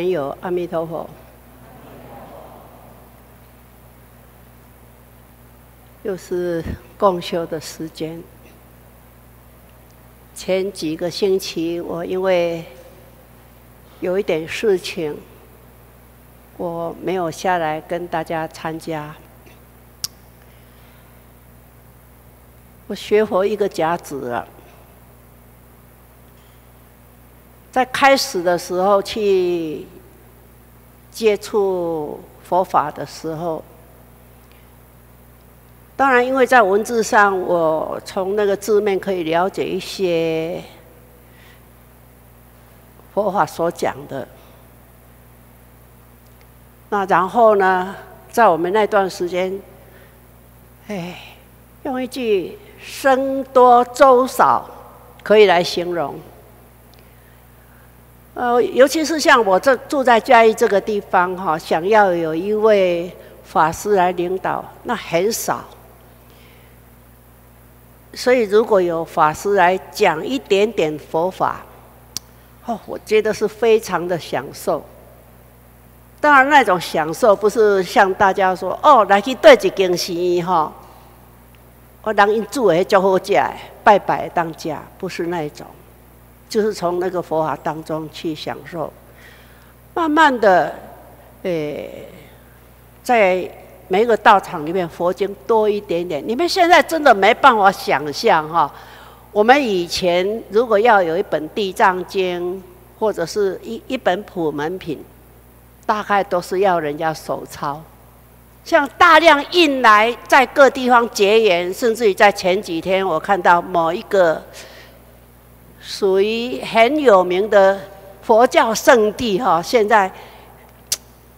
没有阿弥陀佛，又是共修的时间。前几个星期，我因为有一点事情，我没有下来跟大家参加。我学佛一个甲子了。在开始的时候去接触佛法的时候，当然，因为在文字上，我从那个字面可以了解一些佛法所讲的。那然后呢，在我们那段时间，哎，用一句“僧多粥少”可以来形容。呃，尤其是像我这住在嘉义这个地方哈，想要有一位法师来领导，那很少。所以如果有法师来讲一点点佛法，哦，我觉得是非常的享受。当然，那种享受不是像大家说哦，来去对一间寺哈，我让因住诶就好家，拜拜当家，不是那一种。就是从那个佛法当中去享受，慢慢的，诶，在每一个道场里面佛经多一点点。你们现在真的没办法想象哈，我们以前如果要有一本地藏经或者是一一本普门品，大概都是要人家手抄，像大量印来在各地方结缘，甚至于在前几天我看到某一个。属于很有名的佛教圣地哈，现在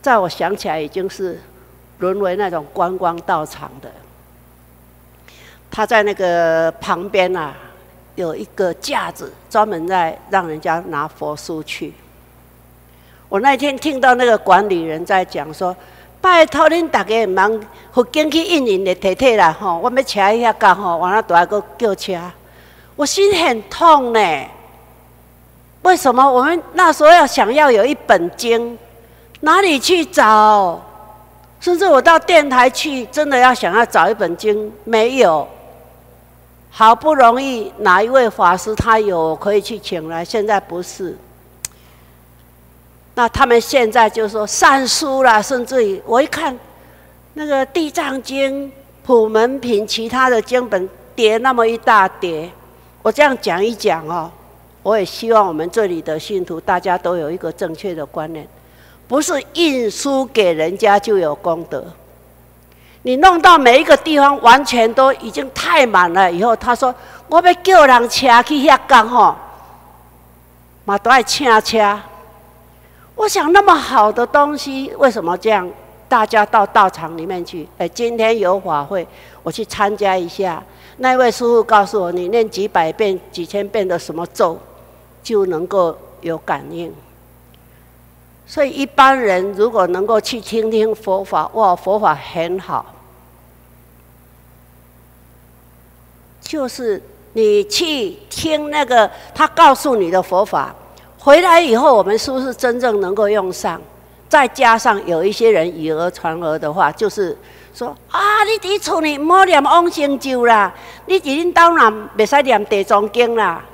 在我想起来已经是沦为那种观光道场的。他在那个旁边啊，有一个架子，专门在让人家拿佛书去。我那天听到那个管理人在讲说：“拜托恁大家忙，佛经去印印的提提啦吼，我要车一下干吼，完了都还个叫车。”我心很痛呢，为什么我们那时候要想要有一本经，哪里去找？甚至我到电台去，真的要想要找一本经，没有。好不容易哪一位法师他有可以去请来，现在不是。那他们现在就说善书了，甚至于我一看那个《地藏经》《普门品》其他的经本叠那么一大叠。我这样讲一讲哦，我也希望我们这里的信徒大家都有一个正确的观念，不是印书给人家就有功德。你弄到每一个地方完全都已经太满了以后，他说我要叫人车去遐讲吼，嘛都爱请车。我想那么好的东西，为什么这样？大家到道场里面去，哎，今天有法会，我去参加一下。那位师傅告诉我，你念几百遍、几千遍的什么咒，就能够有感应。所以一般人如果能够去听听佛法，哇，佛法很好。就是你去听那个他告诉你的佛法，回来以后，我们是不是真正能够用上？再加上有一些人以讹传讹的话，就是。说啊，你伫厝里莫念往生咒啦，你伫恁兜人袂使念地藏经啦。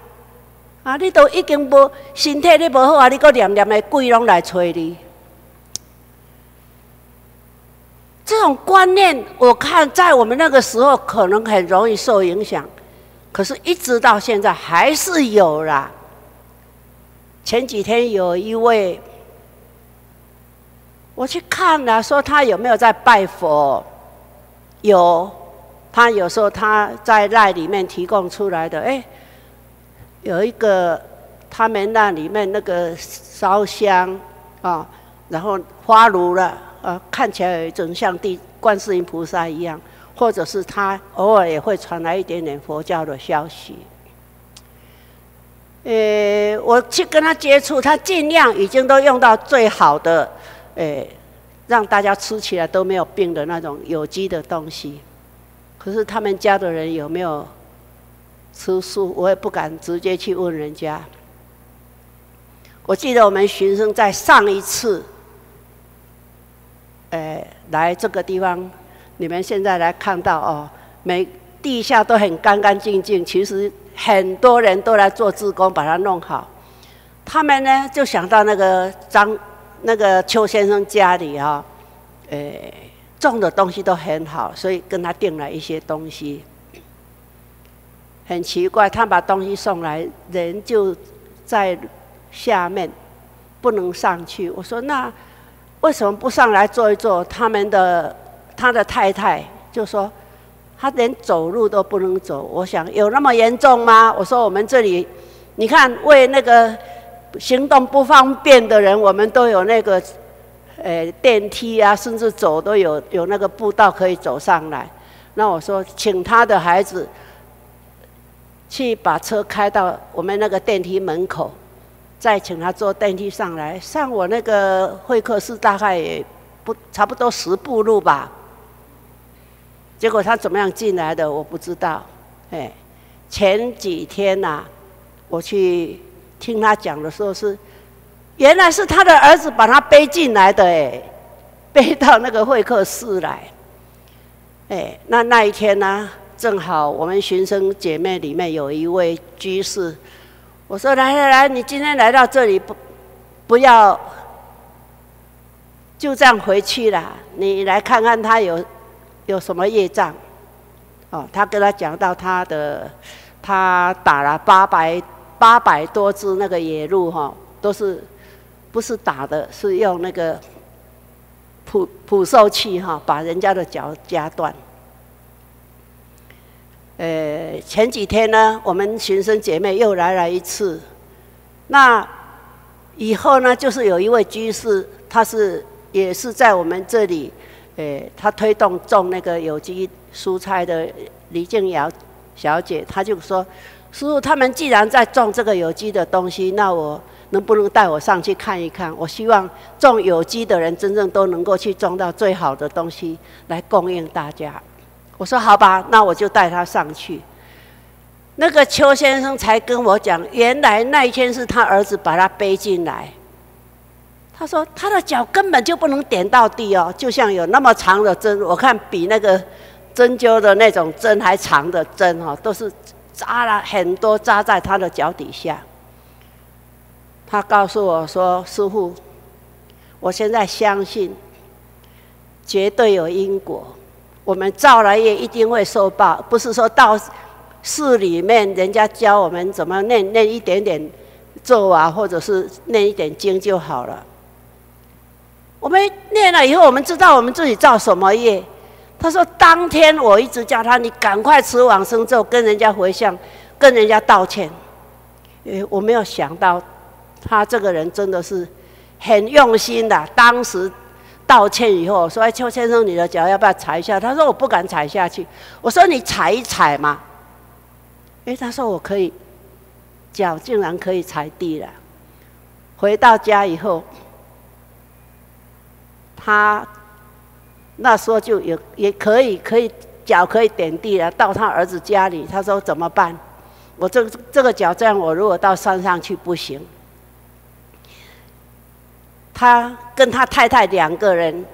啊，你都已经无身体你无好啊，你搁念念的鬼拢来找你。这种观念，我看在我们那个时候可能很容易受影响，可是一直到现在还是有啦。前几天有一位。我去看了，说他有没有在拜佛？有，他有时候他在赖里面提供出来的。哎，有一个他们那里面那个烧香啊，然后花炉了，呃，看起来有一种像地观世音菩萨一样，或者是他偶尔也会传来一点点佛教的消息。呃，我去跟他接触，他尽量已经都用到最好的。诶，让大家吃起来都没有病的那种有机的东西，可是他们家的人有没有吃素，我也不敢直接去问人家。我记得我们学生在上一次，呃，来这个地方，你们现在来看到哦，每地下都很干干净净，其实很多人都来做志工把它弄好。他们呢就想到那个张那个邱先生家里哈，呃，种的东西都很好，所以跟他订了一些东西。很奇怪，他把东西送来，人就在。下面不能上去。我说那为什么不上来坐一坐？他们的他的太太就说他连走路都不能走。我想有那么严重吗？我说我们这里你看为那个行动不方便的人，我们都有那个呃电梯啊，甚至走都有有那个步道可以走上来。那我说请他的孩子去把车开到我们那个电梯门口。再请他坐电梯上来，上我那个会客室大概也不差不多十步路吧。结果他怎么样进来的我不知道。哎，前几天呐，我去听他讲的时候是，原来是他的儿子把他背进来的哎，背到那个会客室来。哎，那那一天呢，正好我们寻生姐妹里面有一位居士。我说来来来，你今天来到这里不不要就这样回去了，你来看看他有有什么业障。哦，他跟他讲到他的，他打了八百八百多只那个野鹿哈，都是不是打的，是用那个捕捕兽器哈，把人家的脚夹断。呃，前几天呢，我们学生姐妹又来了一次。那以后呢，就是有一位居士，他是也是在我们这里，呃，他推动种那个有机蔬菜的李静瑶小姐，她就说：“叔叔，他们既然在种这个有机的东西，那我能不能带我上去看一看？我希望种有机的人真正都能够去种到最好的东西来供应大家。”我说好吧，那我就带他上去。那个邱先生才跟我讲，原来那一天是他儿子把他背进来。他说他的脚根本就不能点到地哦，就像有那么长的针，我看比那个针灸的那种针还长的针哦，都是扎了很多扎在他的脚底下。他告诉我说：“师傅，我现在相信，绝对有因果。”我们造了业一定会受报，不是说到寺里面人家教我们怎么念念一点点咒啊，或者是念一点经就好了。我们念了以后，我们知道我们自己造什么业。他说当天我一直叫他，你赶快吃往生咒，跟人家回向，跟人家道歉。诶，我没有想到他这个人真的是很用心的，当时。道歉以后说：“哎，邱先生，你的脚要不要踩一下？”他说：“我不敢踩下去。”我说：“你踩一踩嘛。”哎，他说：“我可以。”脚竟然可以踩地了。回到家以后，他那时候就有也可以可以脚可以点地了。到他儿子家里，他说：“怎么办？我这这个脚这样，我如果到山上去不行。”他跟他太太两个人，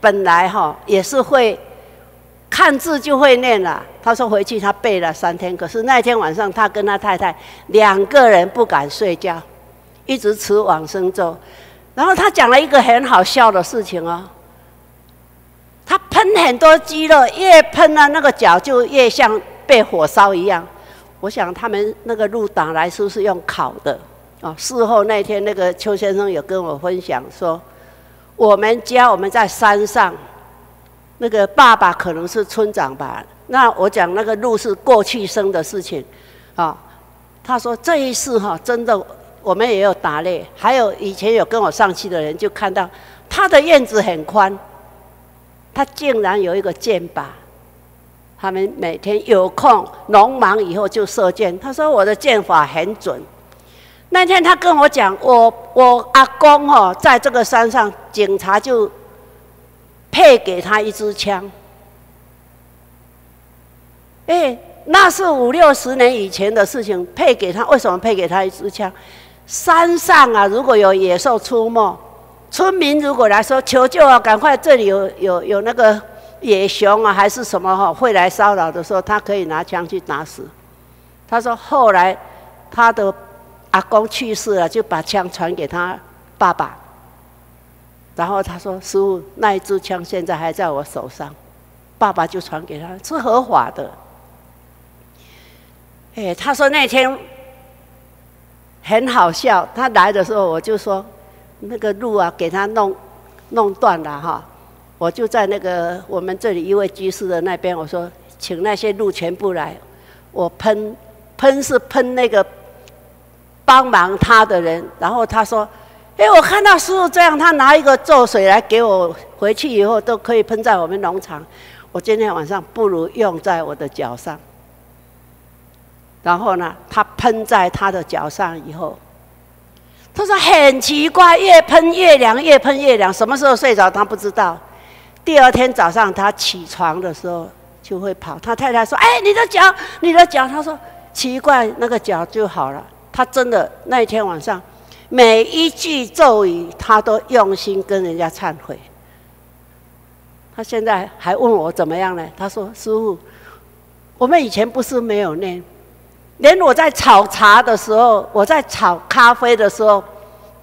本来哈也是会看字就会念了。他说回去他背了三天，可是那天晚上他跟他太太两个人不敢睡觉，一直持往生咒。然后他讲了一个很好笑的事情哦，他喷很多肌肉，越喷呢那个脚就越像被火烧一样。我想他们那个路打来是不是用烤的？哦，事后那天，那个邱先生有跟我分享说，我们家我们在山上，那个爸爸可能是村长吧。那我讲那个路是过去生的事情，啊，他说这一世哈，真的我们也有打猎，还有以前有跟我上去的人就看到他的院子很宽，他竟然有一个箭靶，他们每天有空农忙以后就射箭。他说我的箭法很准。那天他跟我讲，我我阿公哦，在这个山上，警察就配给他一支枪。哎，那是五六十年以前的事情，配给他为什么配给他一支枪？山上啊，如果有野兽出没，村民如果来说求救啊，赶快这里有有有那个野熊啊，还是什么哈，会来骚扰的时候，他可以拿枪去打死。他说后来他的阿公去世了，就把枪传给他爸爸。然后他说：“师傅，那一支枪现在还在我手上。”爸爸就传给他，是合法的。哎，他说那天。很好笑，他来的时候我就说，那个路啊给他弄弄断了哈，我就在那个我们这里一位居士的那边，我说请那些路全部来，我喷喷是喷那个帮忙他的人，然后他说，哎，我看到师傅这样，他拿一个咒水来给我，回去以后都可以喷在我们农场，我今天晚上不如用在我的脚上。然后呢，他喷在他的脚上以后，他说很奇怪，越喷越凉，越喷越凉。什么时候睡着他不知道。第二天早上他起床的时候就会跑。他太太说：“哎，你的脚，你的脚。”他说：“奇怪，那个脚就好了。”他真的那一天晚上每一句咒语，他都用心跟人家忏悔。他现在还问我怎么样呢？他说：“师傅，我们以前不是没有念。”连我在炒茶的时候，我在炒咖啡的时候，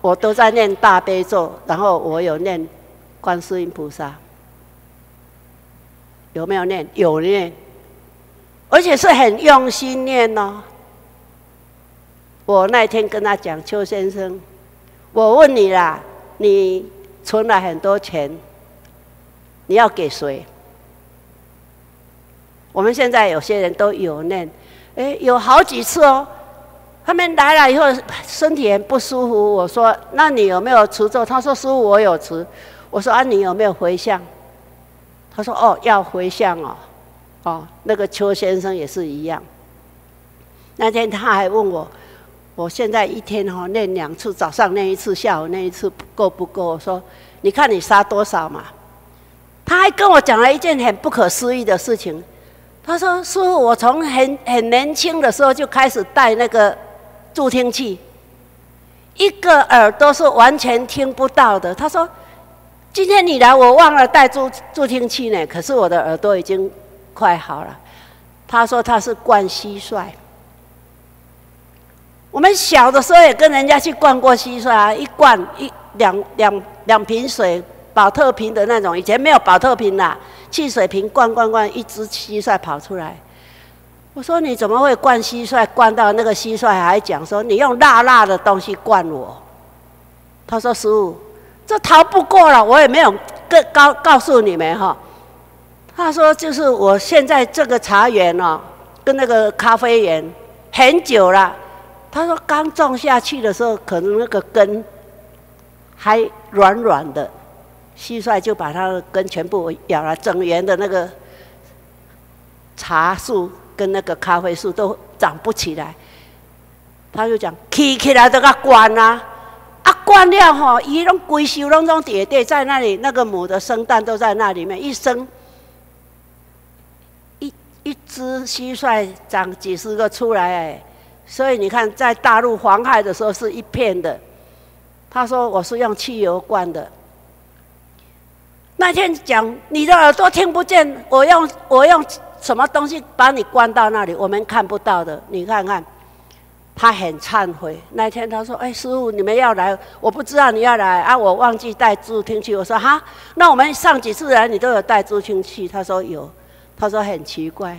我都在念大悲咒，然后我有念观世音菩萨，有没有念？有念，而且是很用心念哦。我那天跟他讲，邱先生，我问你啦，你存了很多钱，你要给谁？我们现在有些人都有念。哎，有好几次哦，他们来了以后身体很不舒服。我说：“那你有没有持咒？”他说：“师傅，我有持。”我说：“啊，你有没有回向？”他说：“哦，要回向哦。”哦，那个邱先生也是一样。那天他还问我：“我现在一天哈念两次，早上念一次，下午念一次，够不够？”我说：“你看你杀多少嘛？”他还跟我讲了一件很不可思议的事情。他说：“师傅，我从很很年轻的时候就开始戴那个助听器，一个耳朵是完全听不到的。”他说：“今天你来，我忘了带助助听器呢，可是我的耳朵已经快好了。”他说：“他是灌蟋蟀。”我们小的时候也跟人家去灌过蟋蟀啊，一灌一两两两瓶水，保特瓶的那种，以前没有保特瓶啦。汽水瓶灌灌灌，一只蟋蟀跑出来。我说：“你怎么会灌蟋蟀？灌到那个蟋蟀还讲说你用辣辣的东西灌我。”他说：“师傅，这逃不过了，我也没有告告告诉你们哈。”他说：“就是我现在这个茶园哦，跟那个咖啡园很久了。”他说：“刚种下去的时候，可能那个根还软软的。”蟋蟀就把它的根全部咬了，整园的那个茶树跟那个咖啡树都长不起来。他就讲起起来都要关啊，啊关了吼，伊拢龟修拢拢叠叠在那里，那个母的生蛋都在那里面，一生一一只蟋蟀长几十个出来哎，所以你看在大陆黄海的时候是一片的。他说我是用汽油灌的。那天讲你的耳朵听不见，我用我用什么东西把你关到那里？我们看不到的，你看看。他很忏悔。那天他说：“哎，师傅，你们要来，我不知道你要来啊，我忘记带助听器。”我说：“哈，那我们上几次来你都有带助听器？”他说：“有。”他说：“很奇怪。”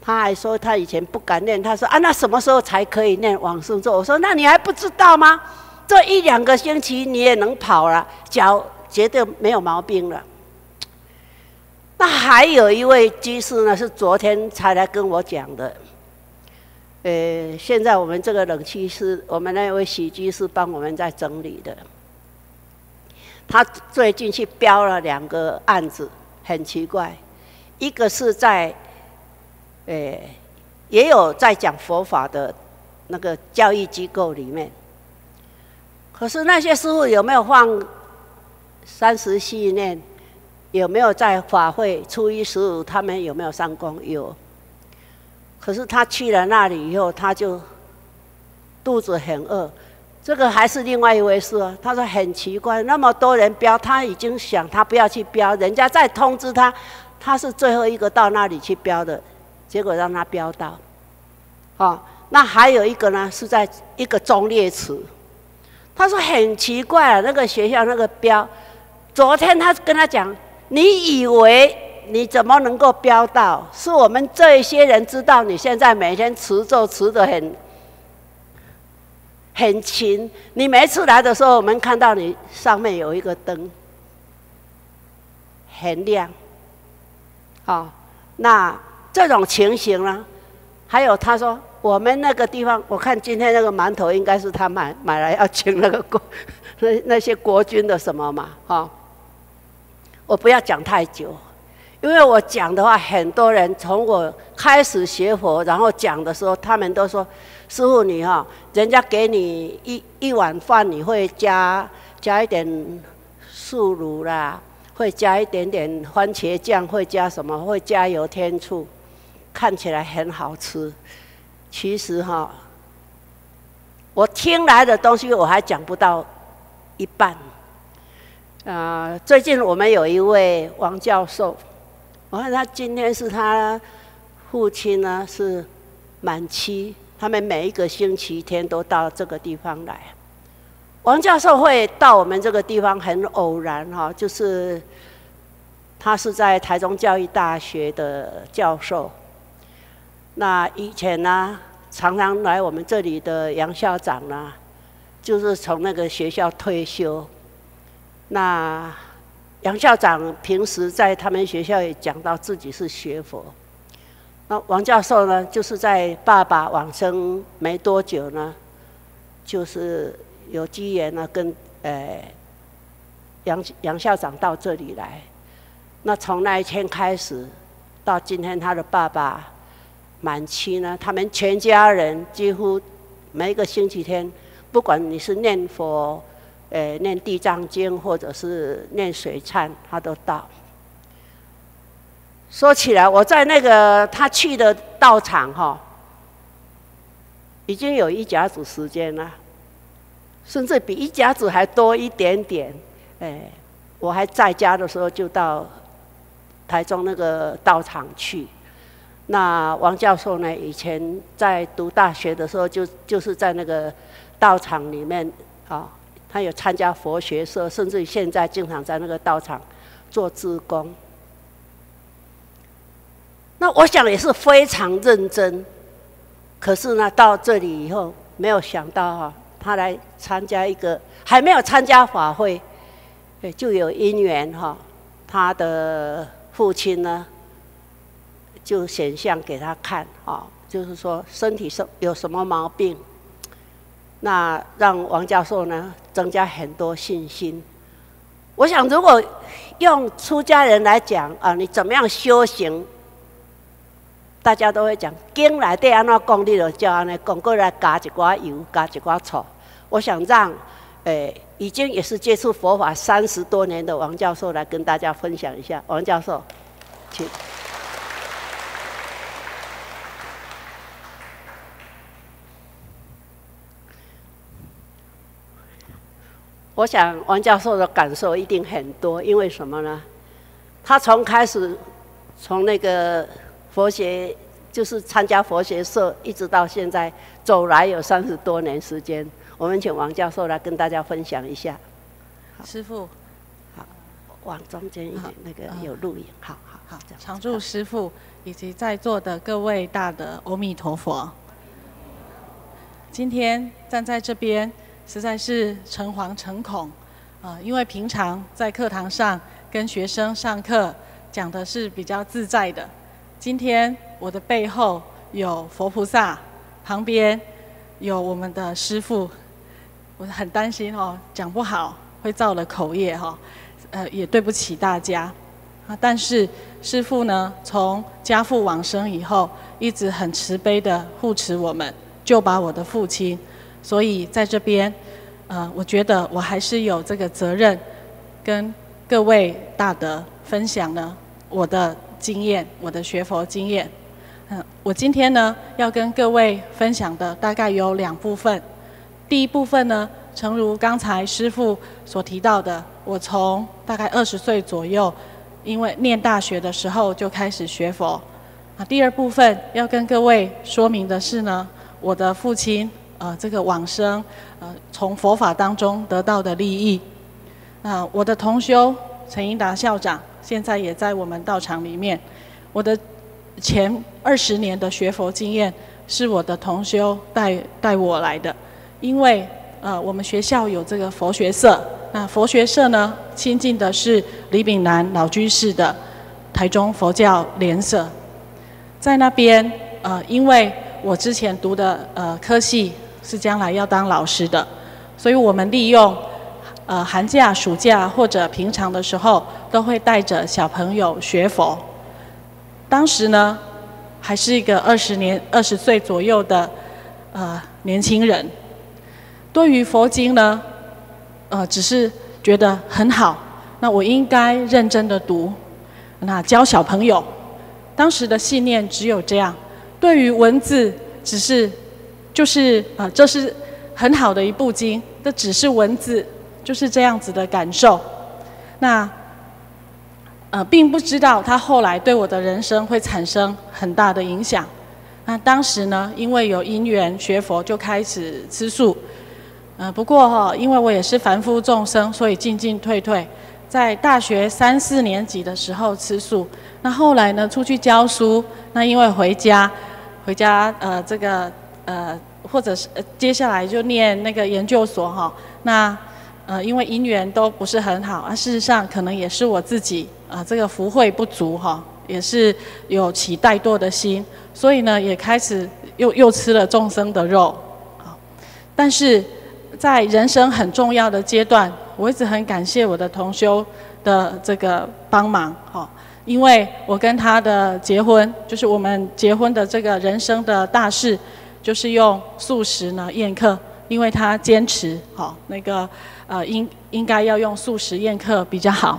他还说他以前不敢念。他说：“啊，那什么时候才可以念往生咒？”我说：“那你还不知道吗？这一两个星期你也能跑了，脚。”绝对没有毛病了。那还有一位居士呢，是昨天才来跟我讲的。呃，现在我们这个冷气是我们那位喜居士帮我们在整理的。他最近去标了两个案子，很奇怪，一个是在，呃，也有在讲佛法的那个教育机构里面，可是那些师傅有没有放？三十系念有没有在法会初一十五？他们有没有上工？有。可是他去了那里以后，他就肚子很饿，这个还是另外一回事。他说很奇怪，那么多人标，他已经想他不要去标，人家再通知他，他是最后一个到那里去标的，结果让他标到。哦，那还有一个呢，是在一个中列池。他说很奇怪啊，那个学校那个标，昨天他跟他讲，你以为你怎么能够标到？是我们这一些人知道你现在每天持咒持得很。很勤，你每次来的时候，我们看到你上面有一个灯，很亮。好，那这种情形呢？还有他说，我们那个地方，我看今天那个馒头应该是他买买来要请那个国 那那些国军的什么嘛？哈，我不要讲太久。因为我讲的话，很多人从我开始学佛，然后讲的时候，他们都说：“师傅你哈，人家给你一一碗饭，你会加加一点素卤啦，会加一点点番茄酱，会加什么？会加油添醋，看起来很好吃。其实哈，我听来的东西我还讲不到一半。啊，最近我们有一位王教授。”我看他今天是他父亲呢，是满期，他们每一个星期天都到这个地方来。王教授会到我们这个地方很偶然哈，就是他是在台中教育大学的教授。那以前呢，常常来我们这里的杨校长呢，就是从那个学校退休。那杨校长平时在他们学校也讲到自己是学佛。那王教授呢，就是在爸爸往生没多久呢，就是有机缘呢，跟呃杨杨校长到这里来。那从那一天开始，到今天他的爸爸满期呢，他们全家人几乎每一个星期天，不管你是念佛。呃，念地藏经或者是念水忏，他都到。说起来，我在那个他去的道场哈，已经有一甲子时间了，甚至比一甲子还多一点点。哎，我还在家的时候就到台中那个道场去。那王教授呢，以前在读大学的时候，就就是在那个道场里面啊。他有参加佛学社，甚至现在经常在那个道场做志工。那我想也是非常认真。可是呢，到这里以后，没有想到哈，他来参加一个还没有参加法会，就有因缘哈。他的父亲呢，就显像给他看啊，就是说身体是有什么毛病。那让王教授呢增加很多信心。我想，如果用出家人来讲啊，你怎么样修行？大家都会讲经来对安那讲，你就叫安尼讲过来加一寡油，加一寡醋。我想让诶，已经也是接触佛法三十多年的王教授来跟大家分享一下。王教授，请。我想王教授的感受一定很多，因为什么呢？他从开始从那个佛学，就是参加佛学社，一直到现在走来有三十多年时间。我们请王教授来跟大家分享一下。师傅，好，往中间一点，那个有录影，好好好。常住师傅以及在座的各位大的阿弥陀佛，今天站在这边。实在是诚惶诚恐，啊，因为平常在课堂上跟学生上课讲的是比较自在的，今天我的背后有佛菩萨，旁边有我们的师父，我很担心哦，讲不好会造了口业哈，呃，也对不起大家，啊，但是师父呢，从家父往生以后，一直很慈悲的护持我们，就把我的父亲。所以在这边，呃，我觉得我还是有这个责任，跟各位大德分享呢我的经验，我的学佛经验。嗯，我今天呢要跟各位分享的大概有两部分。第一部分呢，诚如刚才师父所提到的，我从大概二十岁左右，因为念大学的时候就开始学佛。啊第二部分要跟各位说明的是呢，我的父亲呃这个往生，呃从佛法当中得到的利益。那我的同修陈英达校长现在也在我们道场里面。我的前二十年的学佛经验是我的同修带带我来的，因为呃我们学校有这个佛学社，那佛学社呢亲近的是李炳南老居士的台中佛教联社，在那边呃因为我之前读的呃科系是将来要当老师的，所以我们利用呃寒假、暑假或者平常的时候都会带着小朋友学佛。当时呢，还是一个二十年、二十岁左右的呃年轻人，对于佛经呢，呃，只是觉得很好，那我应该认真的读，那教小朋友。当时的信念只有这样，对于文字只是就是啊，这是很好的一部经，这只是文字，就是这样子的感受。那。呃，并不知道他后来对我的人生会产生很大的影响。那当时呢，因为有因缘学佛，就开始吃素。呃，不过哈，因为我也是凡夫众生，所以进进退退。在大学三四年级的时候吃素，那后来呢，出去教书，那因为回家，回家呃，这个呃，或者是接下来就念那个研究所哈，那。呃，因为姻缘都不是很好啊，事实上可能也是我自己啊，这个福慧不足哈，也是有起怠惰的心，所以呢，也开始又又吃了众生的肉，好，但是在人生很重要的阶段，我一直很感谢我的同修的这个帮忙哈，因为我跟他的结婚，就是我们结婚的这个人生的大事，就是用素食呢宴客。因为他坚持，好那个呃，应应该要用素食宴客比较好。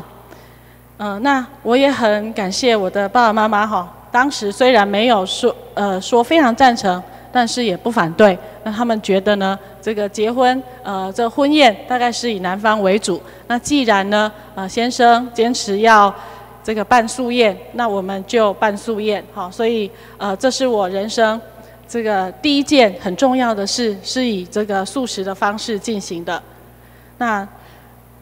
嗯，那我也很感谢我的爸爸妈妈哈，当时虽然没有说呃说非常赞成，但是也不反对。那他们觉得呢，这个结婚呃这婚宴大概是以男方为主。那既然呢呃先生坚持要这个办素宴，那我们就办素宴好。所以呃这是我人生。这个第一件很重要的事是以这个素食的方式进行的。那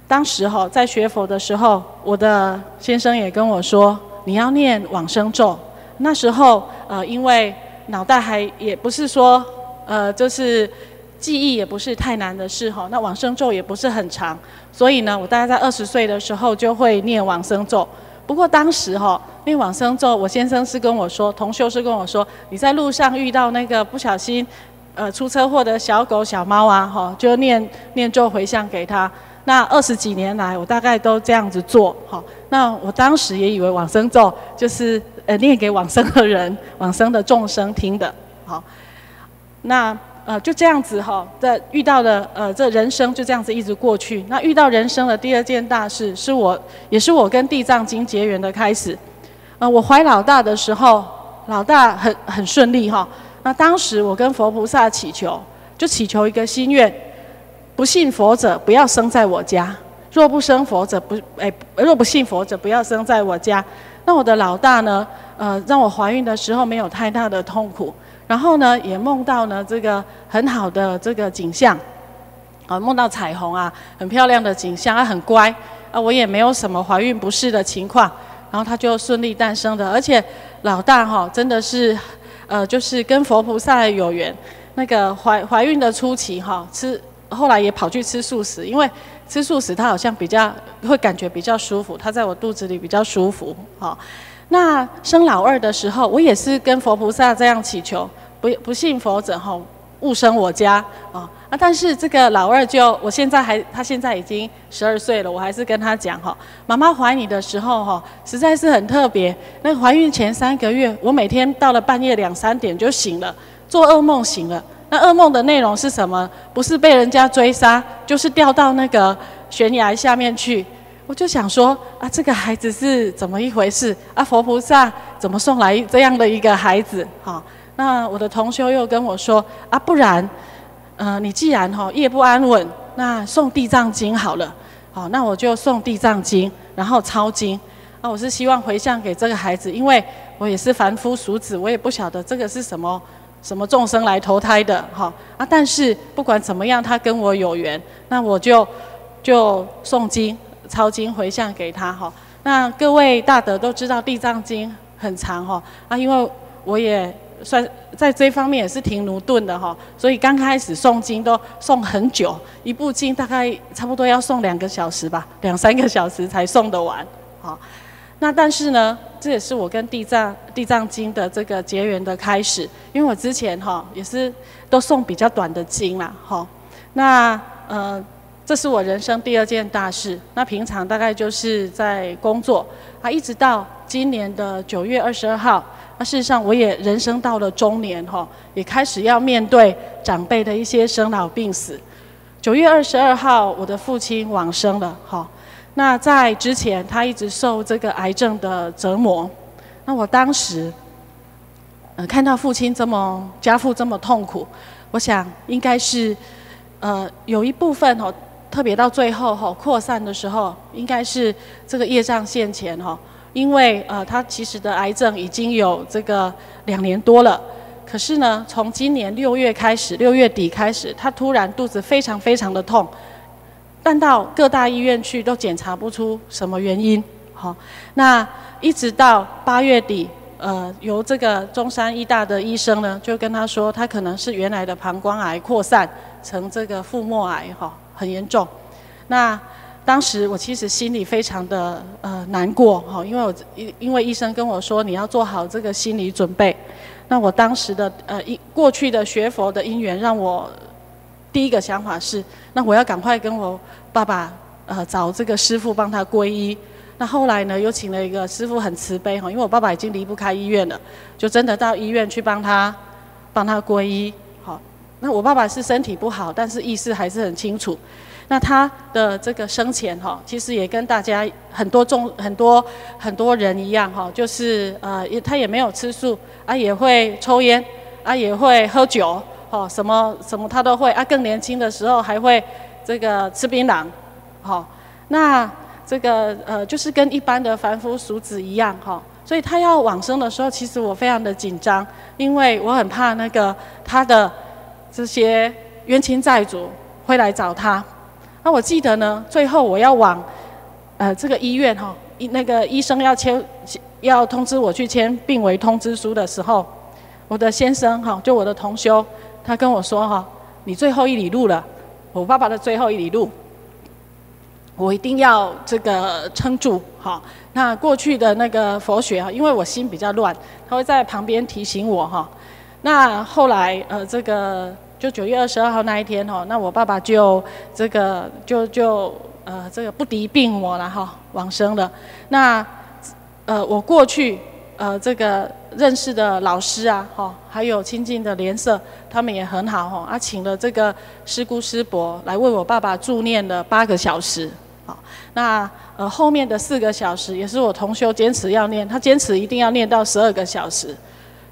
当时哈在学佛的时候，我的先生也跟我说，你要念往生咒。那时候呃因为脑袋还也不是说呃就是记忆也不是太难的事哈，那往生咒也不是很长，所以呢我大概在二十岁的时候就会念往生咒。不过当时哈。念往生咒，我先生是跟我说，同修是跟我说，你在路上遇到那个不小心，呃，出车祸的小狗、小猫啊，哈，就念念咒回向给他。那二十几年来，我大概都这样子做，哈。那我当时也以为往生咒就是呃念给往生的人、往生的众生听的，好。那呃就这样子哈，这遇到了呃这人生就这样子一直过去。那遇到人生的第二件大事，是我也是我跟地藏经结缘的开始。呃，我怀老大的时候，老大很很顺利哈。那当时我跟佛菩萨祈求，就祈求一个心愿：不信佛者不要生在我家；若不生佛者不哎，若不信佛者不要生在我家。那我的老大呢？呃，让我怀孕的时候没有太大的痛苦，然后呢，也梦到呢这个很好的这个景象，啊，梦到彩虹啊，很漂亮的景象，啊很乖啊，我也没有什么怀孕不适的情况。然后他就顺利诞生的，而且老大哈真的是，呃，就是跟佛菩萨有缘。那个怀怀孕的初期哈，吃后来也跑去吃素食，因为吃素食他好像比较会感觉比较舒服，他在我肚子里比较舒服。好，那生老二的时候，我也是跟佛菩萨这样祈求，不不信佛者哈。勿生我家啊啊！但是这个老二就，我现在还，他现在已经十二岁了，我还是跟他讲哈，妈妈怀你的时候哈，实在是很特别。那怀孕前三个月，我每天到了半夜两三点就醒了，做噩梦醒了。那噩梦的内容是什么？不是被人家追杀，就是掉到那个悬崖下面去。我就想说啊，这个孩子是怎么一回事？啊，佛菩萨怎么送来这样的一个孩子？哈。那我的同修又跟我说啊，不然呃，你既然哈夜不安稳，那送地藏经好了，好，那我就送地藏经，然后抄经。啊，我是希望回向给这个孩子，因为我也是凡夫俗子，我也不晓得这个是什么什么众生来投胎的哈啊。但是不管怎么样，他跟我有缘，那我就就诵经、抄经回向给他哈。那各位大德都知道地藏经很长哈啊，因为我也算在这方面也是挺驽钝的哈，所以刚开始诵经都诵很久，一部经大概差不多要诵两个小时吧，两三个小时才诵得完好。那但是呢，这也是我跟地藏地藏经的这个结缘的开始，因为我之前哈也是都诵比较短的经啦，哈。那呃，这是我人生第二件大事。那平常大概就是在工作，啊，一直到今年的九月二十二号，那事实上我也人生到了中年哈，也开始要面对长辈的一些生老病死。九月二十二号，我的父亲往生了，哈。那在之前，他一直受这个癌症的折磨。那我当时，呃，看到父亲这么家父这么痛苦，我想应该是，呃，有一部分哦，特别到最后哈扩散的时候，应该是这个业障现前哈。因为呃，他其实的癌症已经有这个两年多了，可是呢，从今年六月开始，六月底开始，他突然肚子非常非常的痛。但到各大医院去都检查不出什么原因，好，那一直到八月底，呃，由这个中山医大的医生呢，就跟他说，他可能是原来的膀胱癌扩散成这个腹膜癌，哈，很严重。那当时我其实心里非常的呃难过，哈，因为我因因为医生跟我说你要做好这个心理准备。那我当时的呃一过去的学佛的因缘让我。第一个想法是，那我要赶快跟我爸爸呃找这个师傅帮他皈依。那后来呢，又请了一个师傅很慈悲哈，因为我爸爸已经离不开医院了，就真的到医院去帮他帮他皈依。那我爸爸是身体不好，但是意识还是很清楚。那他的这个生前哈，其实也跟大家很多众很多很多人一样哈，就是呃也他也没有吃素啊，也会抽烟啊，也会喝酒。哦，什么什么他都会啊！更年轻的时候还会这个吃槟榔，好，那这个呃就是跟一般的凡夫俗子一样哈。所以他要往生的时候，其实我非常的紧张，因为我很怕那个他的这些冤亲债主会来找他。那我记得呢，最后我要往呃这个医院哈，医那个医生要签要通知我去签病危通知书的时候，我的先生哈，就我的同修。他跟我说：“哈，你最后一里路了，我爸爸的最后一里路，我一定要这个撑住。哈，那过去的那个佛学啊，因为我心比较乱，他会在旁边提醒我。哈，那后来呃，这个就九月二十二号那一天哈，那我爸爸就这个就就呃这个不敌病魔了哈，往生了。那呃，我过去。”呃，这个认识的老师啊，哈，还有亲近的莲社，他们也很好哈，啊，请了这个师姑师伯来为我爸爸助念了八个小时，好，那呃后面的四个小时也是我同修坚持要念，他坚持一定要念到十二个小时，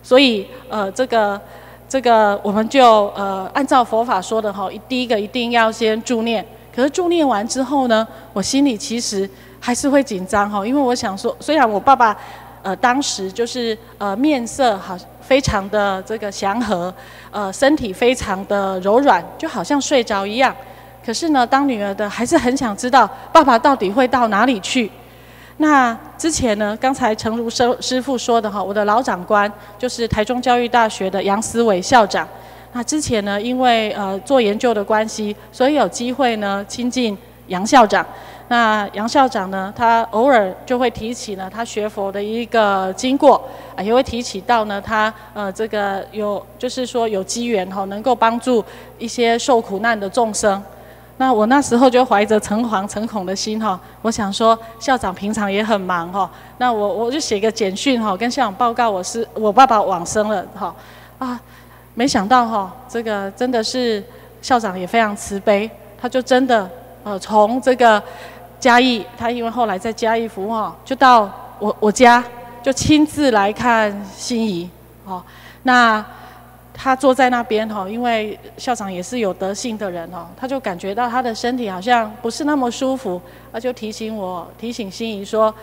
所以呃这个这个我们就呃按照佛法说的哈，第一个一定要先助念，可是助念完之后呢，我心里其实还是会紧张哈，因为我想说，虽然我爸爸。呃，当时就是呃面色好，非常的这个祥和，呃身体非常的柔软，就好像睡着一样。可是呢，当女儿的还是很想知道爸爸到底会到哪里去。那之前呢，刚才陈如师师傅说的哈，我的老长官就是台中教育大学的杨思伟校长。那之前呢，因为呃做研究的关系，所以有机会呢亲近杨校长。那杨校长呢？他偶尔就会提起呢，他学佛的一个经过，啊，也会提起到呢，他呃，这个有就是说有机缘哈，能够帮助一些受苦难的众生。那我那时候就怀着诚惶诚恐的心哈，我想说校长平常也很忙哈，那我我就写个简讯哈，跟校长报告我是我爸爸往生了哈，啊，没想到哈，这个真的是校长也非常慈悲，他就真的呃从这个。嘉义，他因为后来在嘉义服务，就到我我家，就亲自来看心仪，哦，那他坐在那边哈，因为校长也是有德性的人哦，他就感觉到他的身体好像不是那么舒服，他就提醒我，提醒心仪说，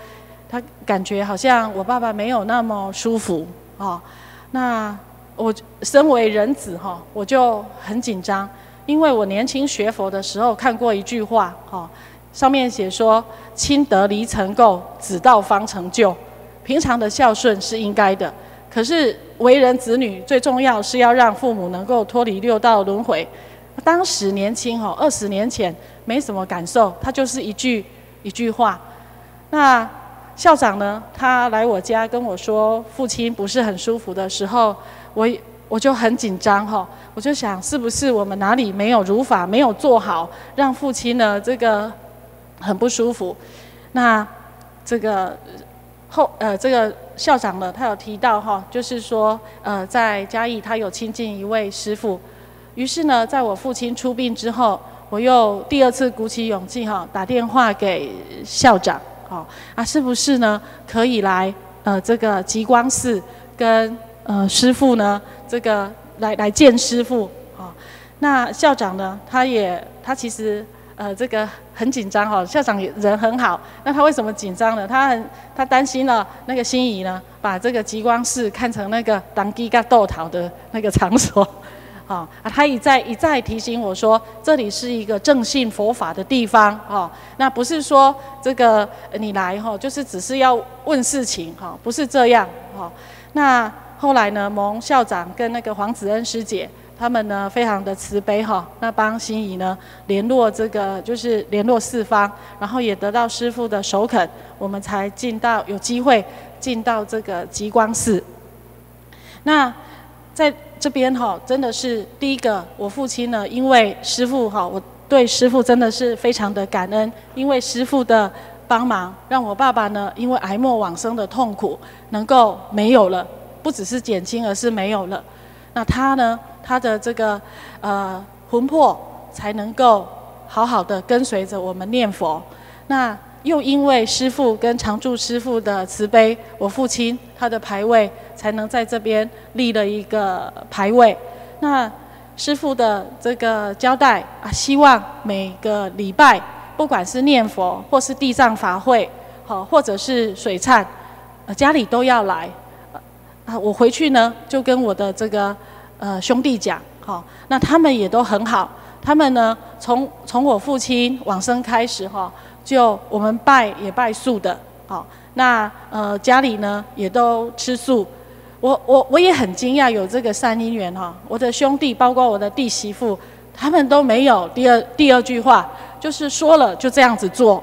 他感觉好像我爸爸没有那么舒服哦。那我身为人子哈，我就很紧张，因为我年轻学佛的时候看过一句话哈，上面写说，亲得离成垢，子道方成就。平常的孝顺是应该的，可是为人子女最重要是要让父母能够脱离六道轮回。当时年轻哈，二十年前没什么感受，他就是一句一句话。那校长呢，他来我家跟我说父亲不是很舒服的时候，我我就很紧张哈，我就想是不是我们哪里没有如法没有做好，让父亲呢这个很不舒服。那这个。后呃，这个校长呢，他有提到哈，就是说呃，在嘉义他有亲近一位师傅，于是呢，在我父亲出殡之后，我又第二次鼓起勇气哈，打电话给校长，好啊，是不是呢？可以来呃这个极光寺跟呃师傅呢，这个来来见师傅啊？那校长呢，他也他其实。呃，这个很紧张哈，校长人很好，那他为什么紧张呢？他很他担心了那个心仪呢，把这个极光寺看成那个当地噶斗桃的那个场所，啊，他一再一再提醒我说，这里是一个正信佛法的地方，哈，那不是说这个你来哈，就是只是要问事情哈，不是这样哈。那后来呢，蒙校长跟那个黄子恩师姐。他们呢非常的慈悲哈，那帮心仪呢联络这个就是联络四方，然后也得到师父的首肯，我们才进到有机会进到这个极光寺。那在这边哈，真的是第一个，我父亲呢，因为师父哈，我对师父真的是非常的感恩，因为师父的帮忙，让我爸爸呢，因为癌末往生的痛苦能够没有了，不只是减轻，而是没有了。那他呢？他的这个呃魂魄才能够好好的跟随着我们念佛。那又因为师父跟常住师父的慈悲，我父亲他的牌位才能在这边立了一个牌位。那师父的这个交代啊，希望每个礼拜，不管是念佛或是地藏法会，好或者是水忏，呃家里都要来。啊，我回去呢，就跟我的这个呃兄弟讲，好，那他们也都很好。他们呢，从从我父亲往生开始，哈，就我们拜也拜素的，好，那呃家里呢也都吃素。我我我也很惊讶有这个善因缘哈。我的兄弟，包括我的弟媳妇，他们都没有第二第二句话，就是说了就这样子做，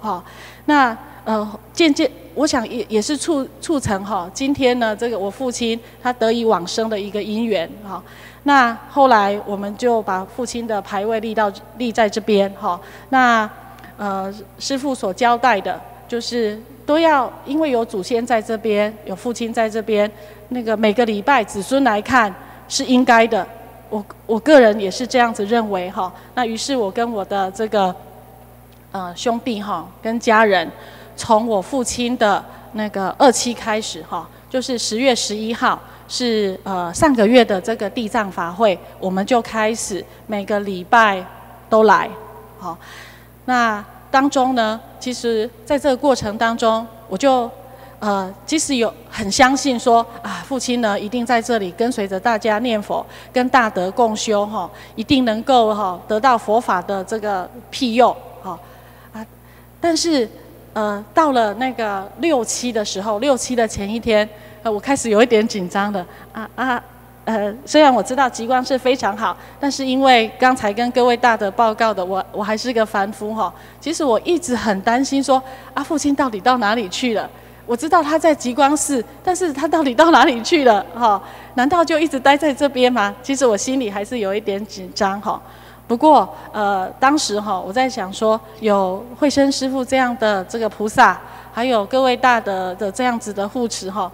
好，那呃渐渐。我想也也是促促成哈，今天呢，这个我父亲他得以往生的一个因缘哈。那后来我们就把父亲的牌位立到立在这边哈。那呃师父所交代的，就是都要因为有祖先在这边，有父亲在这边，那个每个礼拜子孙来看是应该的。我我个人也是这样子认为哈。那于是我跟我的这个呃兄弟哈，跟家人。从我父亲的那个二期开始哈，就是十月十一号是呃上个月的这个地藏法会，我们就开始每个礼拜都来，好，那当中呢，其实在这个过程当中，我就呃其实有很相信说啊，父亲呢一定在这里跟随着大家念佛，跟大德共修哈，一定能够哈得到佛法的这个庇佑哈啊，但是。呃，到了那个六七的时候，六七的前一天，呃，我开始有一点紧张的，啊啊，呃，虽然我知道极光是非常好，但是因为刚才跟各位大德报告的，我我还是个凡夫哈。其实我一直很担心说，啊，父亲到底到哪里去了？我知道他在极光寺，但是他到底到哪里去了？哈，难道就一直待在这边吗？其实我心里还是有一点紧张哈。不过，呃，当时哈，我在想说，有慧生师傅这样的这个菩萨，还有各位大德的这样子的护持哈，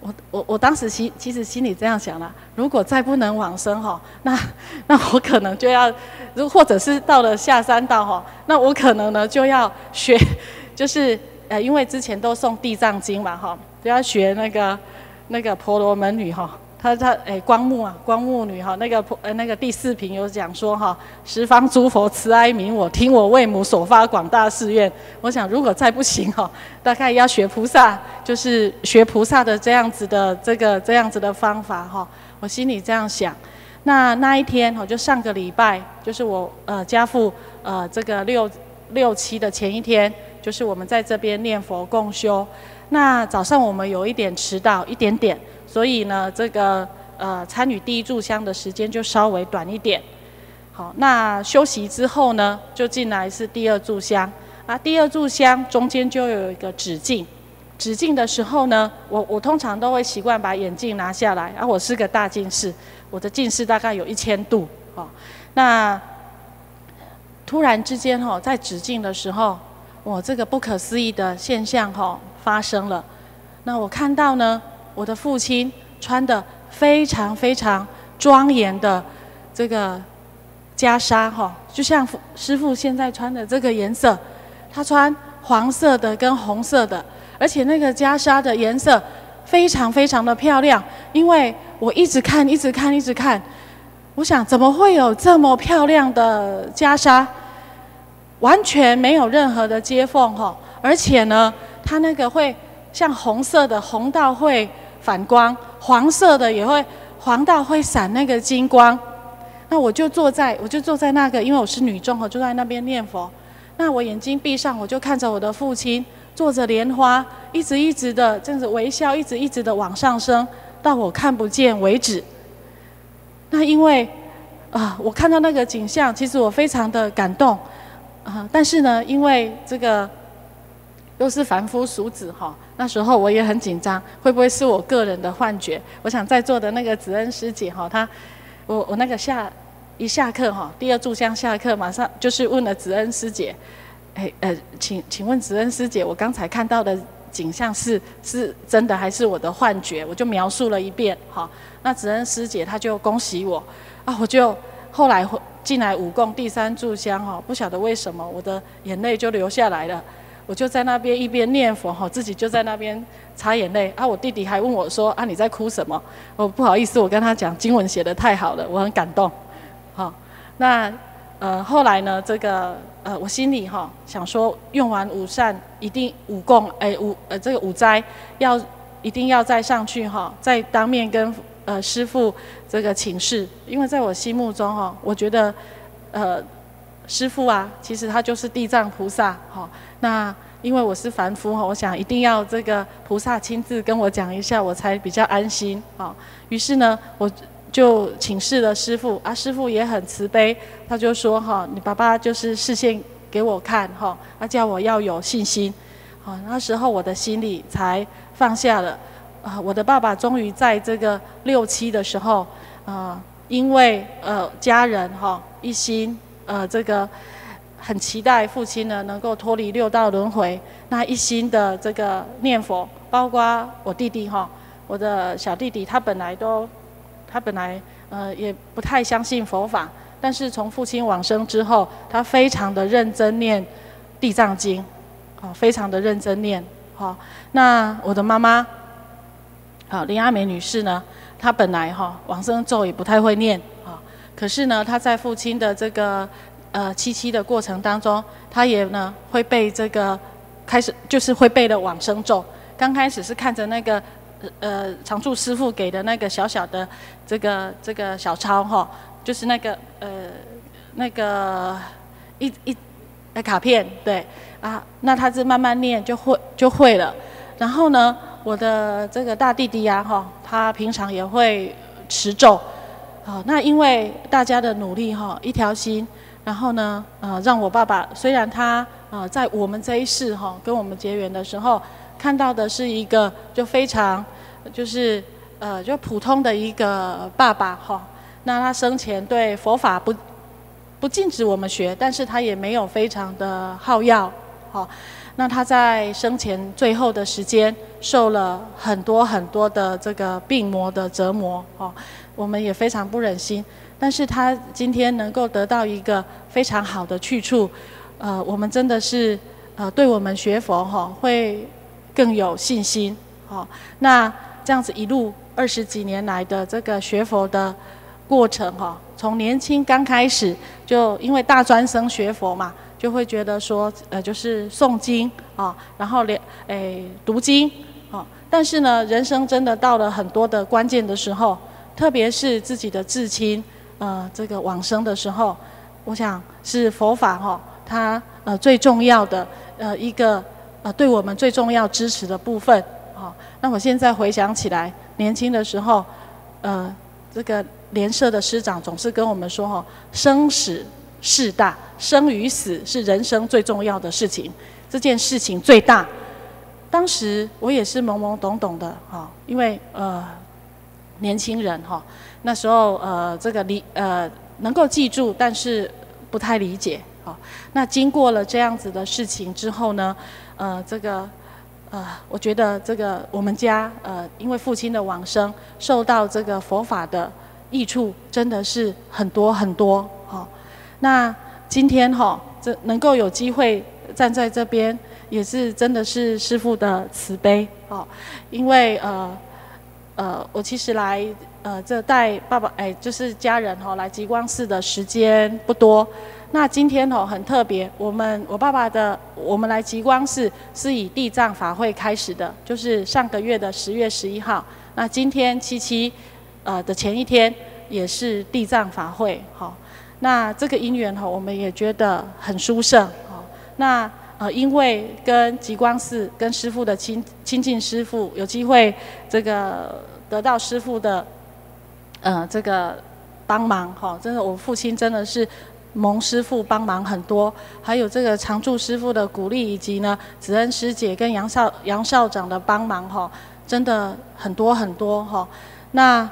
我我我当时其其实心里这样想了，如果再不能往生哈，那 那我可能就要，如或者是到了下山道哈，那我可能呢就要学，就是呃，因为之前都诵地藏经嘛哈，就要学那个那个婆罗门女哈，他他哎，光目啊，光目女哈，那个呃那个第四品有讲说哈，十方诸佛慈哀悯我，听我为母所发广大誓愿。我想如果再不行哈，大概要学菩萨，就是学菩萨的这样子的这个这样子的方法哈。我心里这样想。那那一天哈，就上个礼拜，就是我呃家父呃这个六六七的前一天，就是我们在这边念佛共修。那早上我们有一点迟到一点点。所以呢，这个呃参与第一炷香的时间就稍微短一点。好，那休息之后呢，就进来是第二炷香。啊，第二炷香中间就有一个止境。止境的时候呢，我我通常都会习惯把眼镜拿下来。啊，我是个大近视，我的近视大概有一千度。哦，那突然之间哈，在止境的时候，我这个不可思议的现象哈发生了。那我看到呢。我的父亲穿的非常非常庄严的这个袈裟哈，就像师傅现在穿的这个颜色，他穿黄色的跟红色的，而且那个袈裟的颜色非常非常的漂亮。因为我一直看，一直看，一直看，我想怎么会有这么漂亮的袈裟？完全没有任何的接缝哈，而且呢，它那个会像红色的红到会。反光，黄色的也会黄到会闪那个金光。那我就坐在，我就坐在那个，因为我是女众，我就在那边念佛。那我眼睛闭上，我就看着我的父亲坐着莲花，一直一直的这样子微笑，一直一直的往上升，到我看不见为止。那因为啊，我看到那个景象，其实我非常的感动啊。但是呢，因为这个。又是凡夫俗子哈，那时候我也很紧张，会不会是我个人的幻觉？我想在座的那个子恩师姐哈，她，我我那个下一下课哈，第二炷香下课马上就是问了子恩师姐，哎呃，请请问子恩师姐，我刚才看到的景象是是真的还是我的幻觉？我就描述了一遍哈，那子恩师姐她就恭喜我啊，我就后来进来五供第三炷香哈，不晓得为什么我的眼泪就流下来了。我就在那边一边念佛哈，自己就在那边擦眼泪啊。我弟弟还问我说：“啊，你在哭什么？”我不好意思，我跟他讲经文写的太好了，我很感动。好，那呃后来呢，这个呃我心里哈想说，用完五善一定五供哎五呃这个五斋要一定要再上去哈，再当面跟呃师父这个请示，因为在我心目中哈，我觉得呃。师父啊，其实他就是地藏菩萨，哈。那因为我是凡夫，我想一定要这个菩萨亲自跟我讲一下，我才比较安心，啊。于是呢，我就请示了师父，啊，师父也很慈悲，他就说哈，你爸爸就是视线给我看，哈，他叫我要有信心，好，那时候我的心里才放下了，啊，我的爸爸终于在这个六七的时候，啊，因为呃家人哈一心。呃，这个很期待父亲呢能够脱离六道轮回，那一心的这个念佛，包括我弟弟哈，我的小弟弟，他本来都，他本来呃也不太相信佛法，但是从父亲往生之后，他非常的认真念地藏经，啊，非常的认真念，好，那我的妈妈，好林阿美女士呢，她本来哈往生咒也不太会念。啊可是呢，她在父亲的这个呃七七的过程当中，他也呢会背这个开始就是会背的往生咒。刚开始是看着那个呃常住师傅给的那个小小的这个这个小抄哈，就是那个呃那个一一卡片对啊，那他是慢慢念就会就会了。然后呢，我的这个大弟弟呀哈，他平常也会持咒。好，那因为大家的努力哈，一条心，然后呢，呃，让我爸爸虽然他呃在我们这一世哈跟我们结缘的时候，看到的是一个就非常就是呃就普通的一个爸爸哈，那他生前对佛法不不禁止我们学，但是他也没有非常的好药，哈，那他在生前最后的时间受了很多很多的这个病魔的折磨，哦。我们也非常不忍心，但是他今天能够得到一个非常好的去处，呃，我们真的是呃，对我们学佛哈会更有信心，好，那这样子一路二十几年来的这个学佛的过程哈，从年轻刚开始就因为大专生学佛嘛，就会觉得说呃就是诵经啊，然后连诶读经啊，但是呢，人生真的到了很多的关键的时候，特别是自己的至亲呃这个往生的时候，我想是佛法哈，它呃最重要的呃一个。呃，对我们最重要支持的部分，好，那我现在回想起来，年轻的时候，呃，这个联社的师长总是跟我们说，哈，生死事大，生与死是人生最重要的事情，这件事情最大。当时我也是懵懵懂懂的，哈，因为呃，年轻人哈，那时候呃，这个理呃能够记住，但是不太理解，好，那经过了这样子的事情之后呢？呃，这个，呃，我觉得这个我们家，呃，因为父亲的往生，受到这个佛法的益处，真的是很多很多，哈。那今天哈，这能够有机会站在这边，也是真的是师父的慈悲，哦，因为呃，呃，我其实来，呃，这带爸爸，哎，就是家人哈，来极光寺的时间不多。那今天哦很特别，我们我爸爸的我们来极光寺是以地藏法会开始的，就是上个月的十月十一号。那今天七七呃的前一天也是地藏法会，好，那这个因缘哈我们也觉得很殊胜，好，那呃因为跟极光寺跟师父的亲亲近师父有机会这个得到师父的呃这个帮忙哈，真的我父亲真的是。蒙师傅帮忙很多，还有这个常驻师傅的鼓励，以及呢子恩师姐跟杨校杨校长的帮忙哈，真的很多很多哈。那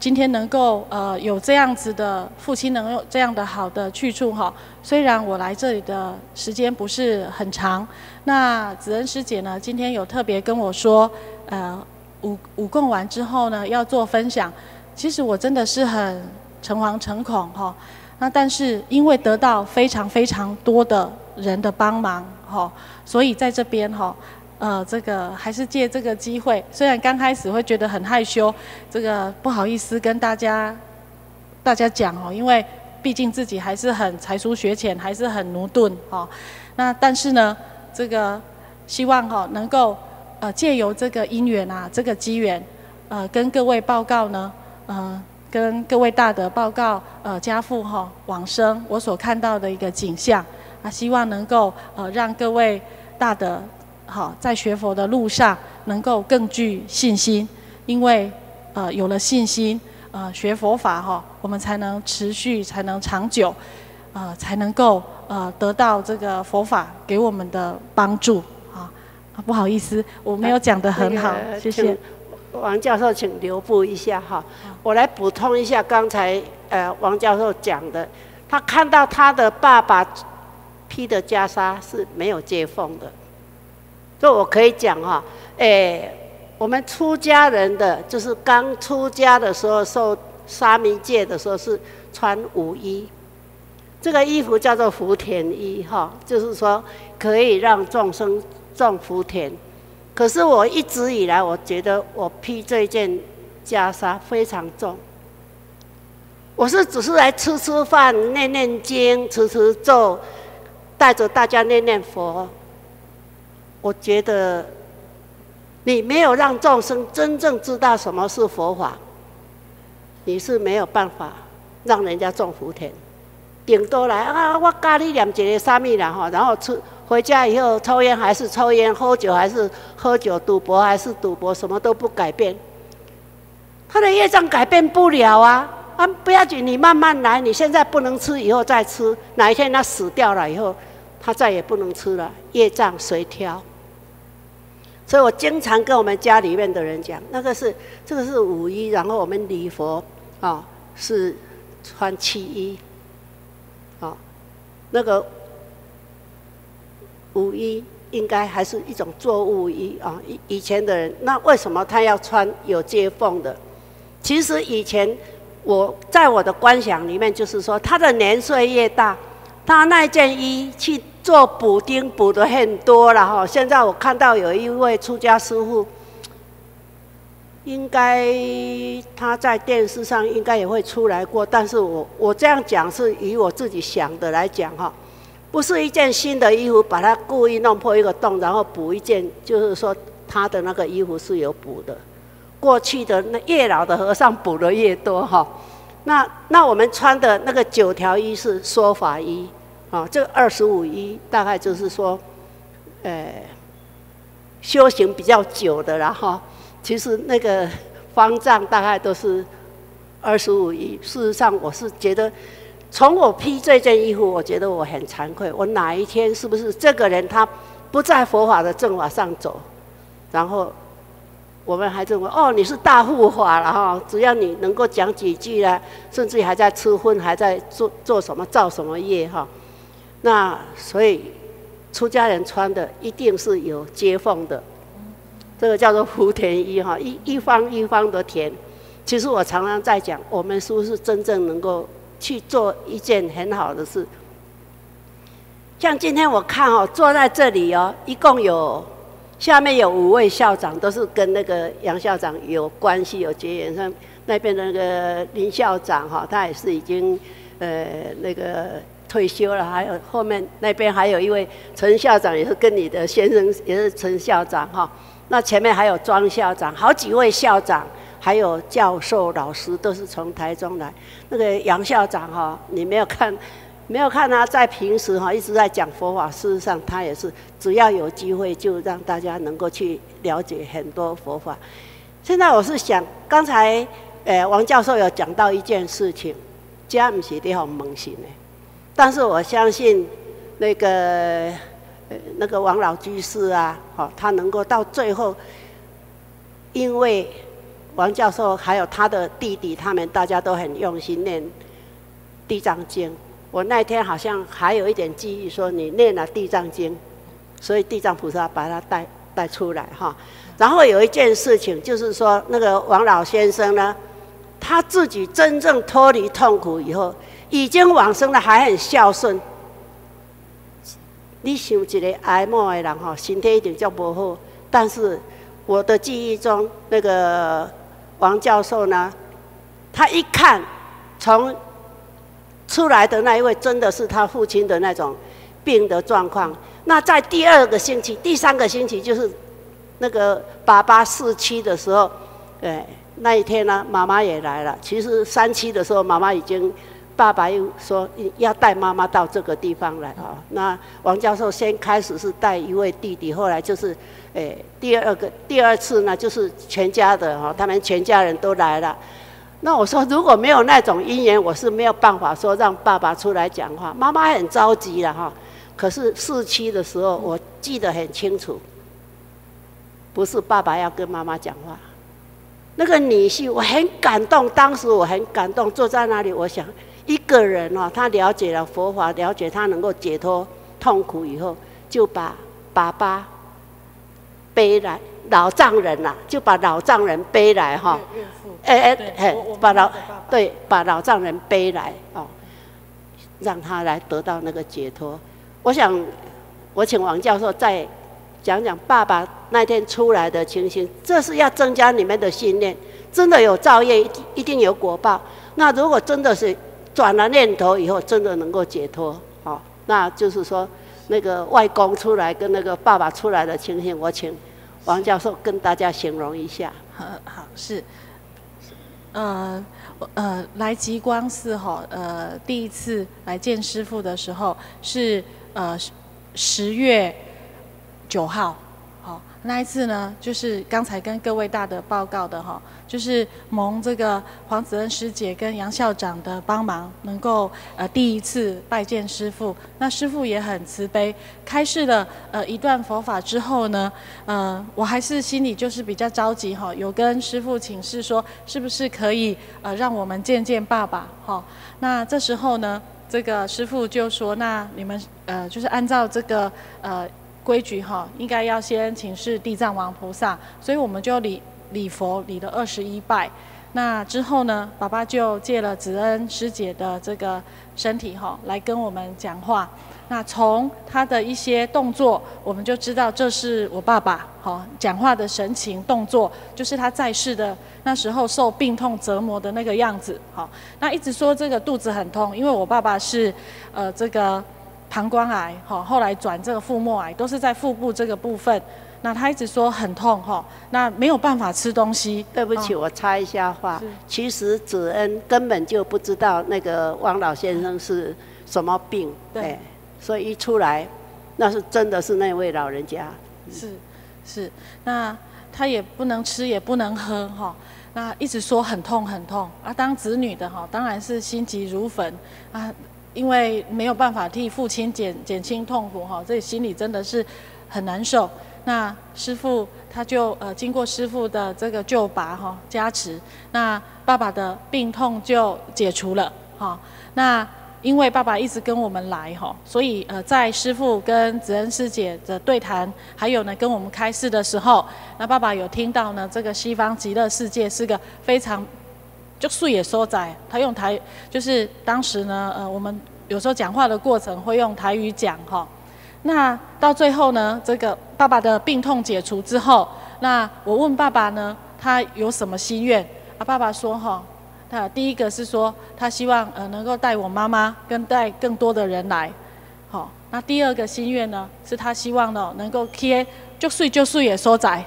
今天能够呃有这样子的父亲能有这样的好的去处哈，虽然我来这里的时间不是很长，那子恩师姐呢今天有特别跟我说，呃五五供完之后呢要做分享，其实我真的是很诚惶诚恐哈。那但是因为得到非常非常多的人的帮忙，哈，所以在这边哈，呃，这个还是借这个机会，虽然刚开始会觉得很害羞，这个不好意思跟大家大家讲哦，因为毕竟自己还是很才疏学浅，还是很驽钝哈。那但是呢，这个希望哈能够呃借由这个因缘啊，这个机缘，呃，跟各位报告呢，嗯。跟各位大德报告，呃，家父哈往生，我所看到的一个景象，啊，希望能够呃让各位大德好在学佛的路上能够更具信心，因为呃有了信心，呃学佛法哈，我们才能持续，才能长久，呃才能够呃得到这个佛法给我们的帮助啊。不好意思，我没有讲得很好，谢谢。王教授，请留步一下哈，我来补充一下刚才呃王教授讲的，他看到他的爸爸披的袈裟是没有接缝的，这我可以讲哈，哎，我们出家人的就是刚出家的时候受沙弥戒的时候是穿五衣，这个衣服叫做福田衣哈，就是说可以让众生种福田。可是我一直以来，我觉得我披这件袈裟非常重。我是只是来吃吃饭、念念经、持持咒，带着大家念念佛。我觉得你没有让众生真正知道什么是佛法，你是没有办法让人家种福田。顶多来啊，我教你念一个啥物啦吼，然后吃。回家以后抽烟还是抽烟，喝酒还是喝酒，赌博还是赌博，什么都不改变。他的业障改变不了啊！啊，不要紧，你慢慢来。你现在不能吃，以后再吃。哪一天他死掉了以后，他再也不能吃了。业障随挑。所以我经常跟我们家里面的人讲，那个是这个是五一，然后我们礼佛啊是穿七衣，啊那个。五衣应该还是一种作物衣啊，以以前的人，那为什么他要穿有接缝的？其实以前我在我的观想里面，就是说他的年岁越大，他那件衣去做补丁补的很多了哈。现在我看到有一位出家师傅，应该他在电视上应该也会出来过，但是我我这样讲是以我自己想的来讲哈，不是一件新的衣服把它故意弄破一个洞，然后补一件，就是说他的那个衣服是有补的。过去的那越老的和尚补的越多哈，那那我们穿的那个九条衣是说法衣，啊，这二十五衣大概就是说，呃，修行比较久的然后，其实那个方丈大概都是二十五衣。事实上，我是觉得，从我披这件衣服，我觉得我很惭愧。我哪一天是不是这个人他不在佛法的正法上走，然后。我们还认为哦，你是大护法了哈，只要你能够讲几句啦，甚至还在吃荤，还在做做什么造什么业哈。那所以出家人穿的一定是有接缝的，这个叫做福田衣哈，一一方一方的田。其实我常常在讲，我们是不是真正能够去做一件很好的事？像今天我看哦，坐在这里哦，一共有。下面有五位校长，都是跟那个杨校长有关系、有结缘。像那边的那个林校长哈，他也是已经呃那个退休了。还有后面那边还有一位陈校长，也是跟你的先生也是陈校长哈。那前面还有庄校长，好几位校长，还有教授、老师都是从台中来。那个杨校长哈，你没有看？没有看他在平时哈一直在讲佛法，事实上他也是只要有机会就让大家能够去了解很多佛法。现在我是想，刚才呃王教授有讲到一件事情，家不是你好猛醒的，但是我相信那个呃那个王老居士啊，好他能够到最后，因为王教授还有他的弟弟，他们大家都很用心念地藏经。我那天好像还有一点记忆，说你念了《地藏经》，所以地藏菩萨把他带带出来哈。然后有一件事情，就是说那个王老先生呢，他自己真正脱离痛苦以后，已经往生了，还很孝顺。你想一个哀莫的人哈，身体一定叫不好。但是我的记忆中，那个王教授呢，他一看从。出来的那一位真的是他父亲的那种病的状况。那在第二个星期、第三个星期，就是那个爸爸四期的时候，哎，那一天呢，妈妈也来了。其实三期的时候，妈妈已经，爸爸又说要带妈妈到这个地方来啊。那王教授先开始是带一位弟弟，后来就是，哎，第二个第二次呢，就是全家的哈，他们全家人都来了。那我说，如果没有那种因缘，我是没有办法说让爸爸出来讲话。妈妈很着急了哈，可是四期的时候，我记得很清楚，不是爸爸要跟妈妈讲话，那个女婿我很感动，当时我很感动，坐在那里，我想一个人哦，他了解了佛法，了解他能够解脱痛苦以后，就把爸爸背来。老丈人呐，就把老丈人背来哈，哎哎哎，把老对把老丈人背来哦，让他来得到那个解脱。我想，我请王教授再讲讲爸爸那天出来的情形，这是要增加你们的信念。真的有造业，一一定有果报。那如果真的是转了念头以后，真的能够解脱，哦，那就是说那个外公出来跟那个爸爸出来的情形，我请。王教授跟大家形容一下。好，好是，呃，呃，来极光寺哈，呃，第一次来见师傅的时候是呃十月九号。那一次呢，就是刚才跟各位大的报告的哈，就是蒙这个黄子恩师姐跟杨校长的帮忙，能够呃第一次拜见师父。那师父也很慈悲，开示了呃一段佛法之后呢，呃我还是心里就是比较着急哈，有跟师父请示说，是不是可以呃让我们见见爸爸哈？那这时候呢，这个师父就说，那你们呃就是按照这个呃。规矩哈，应该要先请示地藏王菩萨，所以我们就礼礼佛礼了二十一拜。那之后呢，爸爸就借了子恩师姐的这个身体哈，来跟我们讲话。那从他的一些动作，我们就知道这是我爸爸，哈，讲话的神情动作，就是他在世的那时候受病痛折磨的那个样子，好。那一直说这个肚子很痛，因为我爸爸是，呃，这个膀胱癌，哈，后来转这个腹膜癌，都是在腹部这个部分。那他一直说很痛，哈，那没有办法吃东西。对不起，我插一下话，其实子恩根本就不知道那个汪老先生是什么病，对。所以一出来，那是真的是那位老人家。是，是，那他也不能吃，也不能喝，哈。那一直说很痛很痛啊。当子女的哈，当然是心急如焚啊，因为没有办法替父亲减减轻痛苦哈，这心里真的是很难受。那师傅他就呃经过师傅的这个救拔哈加持，那爸爸的病痛就解除了哈。那因为爸爸一直跟我们来哈，所以呃，在师父跟子恩师姐的对谈，还有呢跟我们开示的时候，那爸爸有听到呢，这个西方极乐世界是个非常就素也说在，他用台就是当时呢，呃，我们有时候讲话的过程会用台语讲哈。那到最后呢，这个爸爸的病痛解除之后，那我问爸爸呢，他有什么心愿？啊，爸爸说哈。他第一个是说，他希望呃能够带我妈妈跟带更多的人来，好。那第二个心愿呢，是他希望呢能够贴就睡就睡也收窄，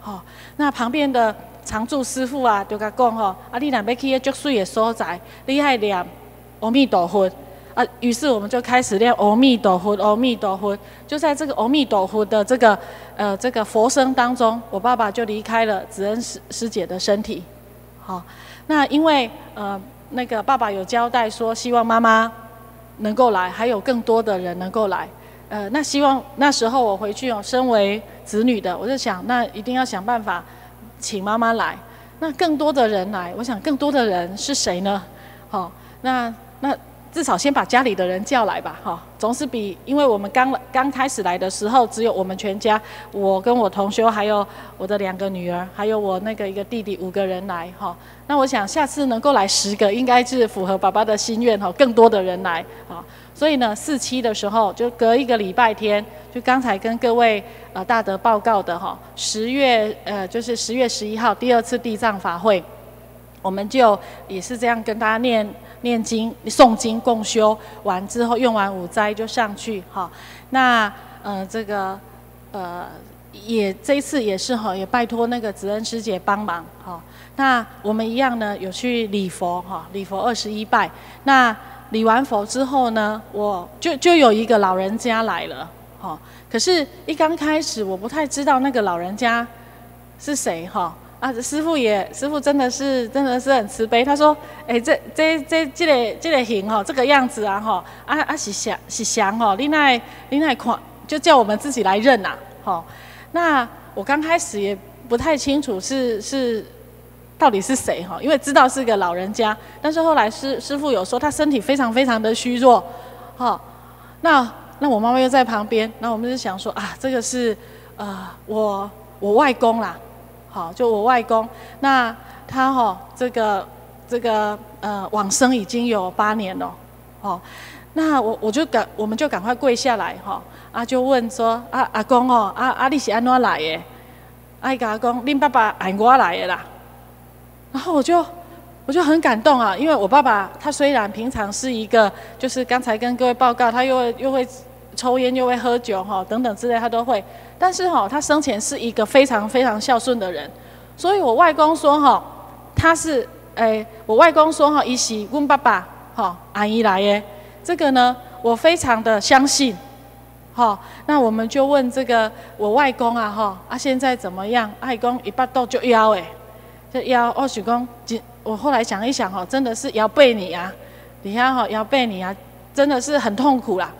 好。那旁边的常住师傅啊，就甲讲吼，啊你若要去就睡也收窄，你爱念阿弥陀佛啊。于是我们就开始念阿弥陀佛，阿弥陀佛。就在这个阿弥陀佛的这个呃这个佛声当中，我爸爸就离开了子恩师师姐的身体，好。那因为呃那个爸爸有交代说，希望妈妈能够来，还有更多的人能够来。呃，那希望那时候我回去哦，身为子女的，我就想，那一定要想办法请妈妈来。那更多的人来，我想更多的人是谁呢？好，那那。至少先把家里的人叫来吧，哈，总是比因为我们刚刚开始来的时候，只有我们全家，我跟我同学，还有我的两个女儿，还有我那个一个弟弟，五个人来，哈。那我想下次能够来十个，应该是符合爸爸的心愿，哈，更多的人来，啊。所以呢，四期的时候就隔一个礼拜天，就刚才跟各位呃大德报告的，哈，十月呃就是十月十一号第二次地藏法会，我们就也是这样跟大家念。念经、诵经、共修完之后，用完五斋就上去哈。那呃，这个呃，也这一次也是哈，也拜托那个子恩师姐帮忙哈。那我们一样呢，有去礼佛哈，礼佛二十一拜。那礼完佛之后呢，我就就有一个老人家来了哈。可是，一刚开始我不太知道那个老人家是谁哈。啊，师傅也，师傅真的是，真的是很慈悲。他说：“哎，这、这、这、这个、这个形哈，这个样子啊，哈，啊啊是祥是祥哈，另外另外看，就叫我们自己来认呐，哈。那我刚开始也不太清楚是是到底是谁哈，因为知道是个老人家，但是后来师师傅有说他身体非常非常的虚弱，哈。那那我妈妈又在旁边，那我们就想说啊，这个是呃我我外公啦。”好，就我外公，那他哈这个这个呃往生已经有八年了，哦，那我我就赶我们就赶快跪下来哈，啊就问说啊阿公哦啊啊你是安怎来的？啊伊甲阿公恁爸爸按我来的啦，然后我就我就很感动啊，因为我爸爸他虽然平常是一个就是刚才跟各位报告，他又又会抽烟又会喝酒哈等等之类他都会。但是哈，他生前是一个非常非常孝顺的人，所以我外公说哈，他是诶，我外公说哈，一起问爸爸哈，阿姨来耶，这个呢，我非常的相信，哈，那我们就问这个我外公啊哈，啊现在怎么样？外公一巴肚就腰诶，就腰，我许公，我后来想一想哈，真的是腰背你啊，你看哈腰背你啊，真的是很痛苦啦。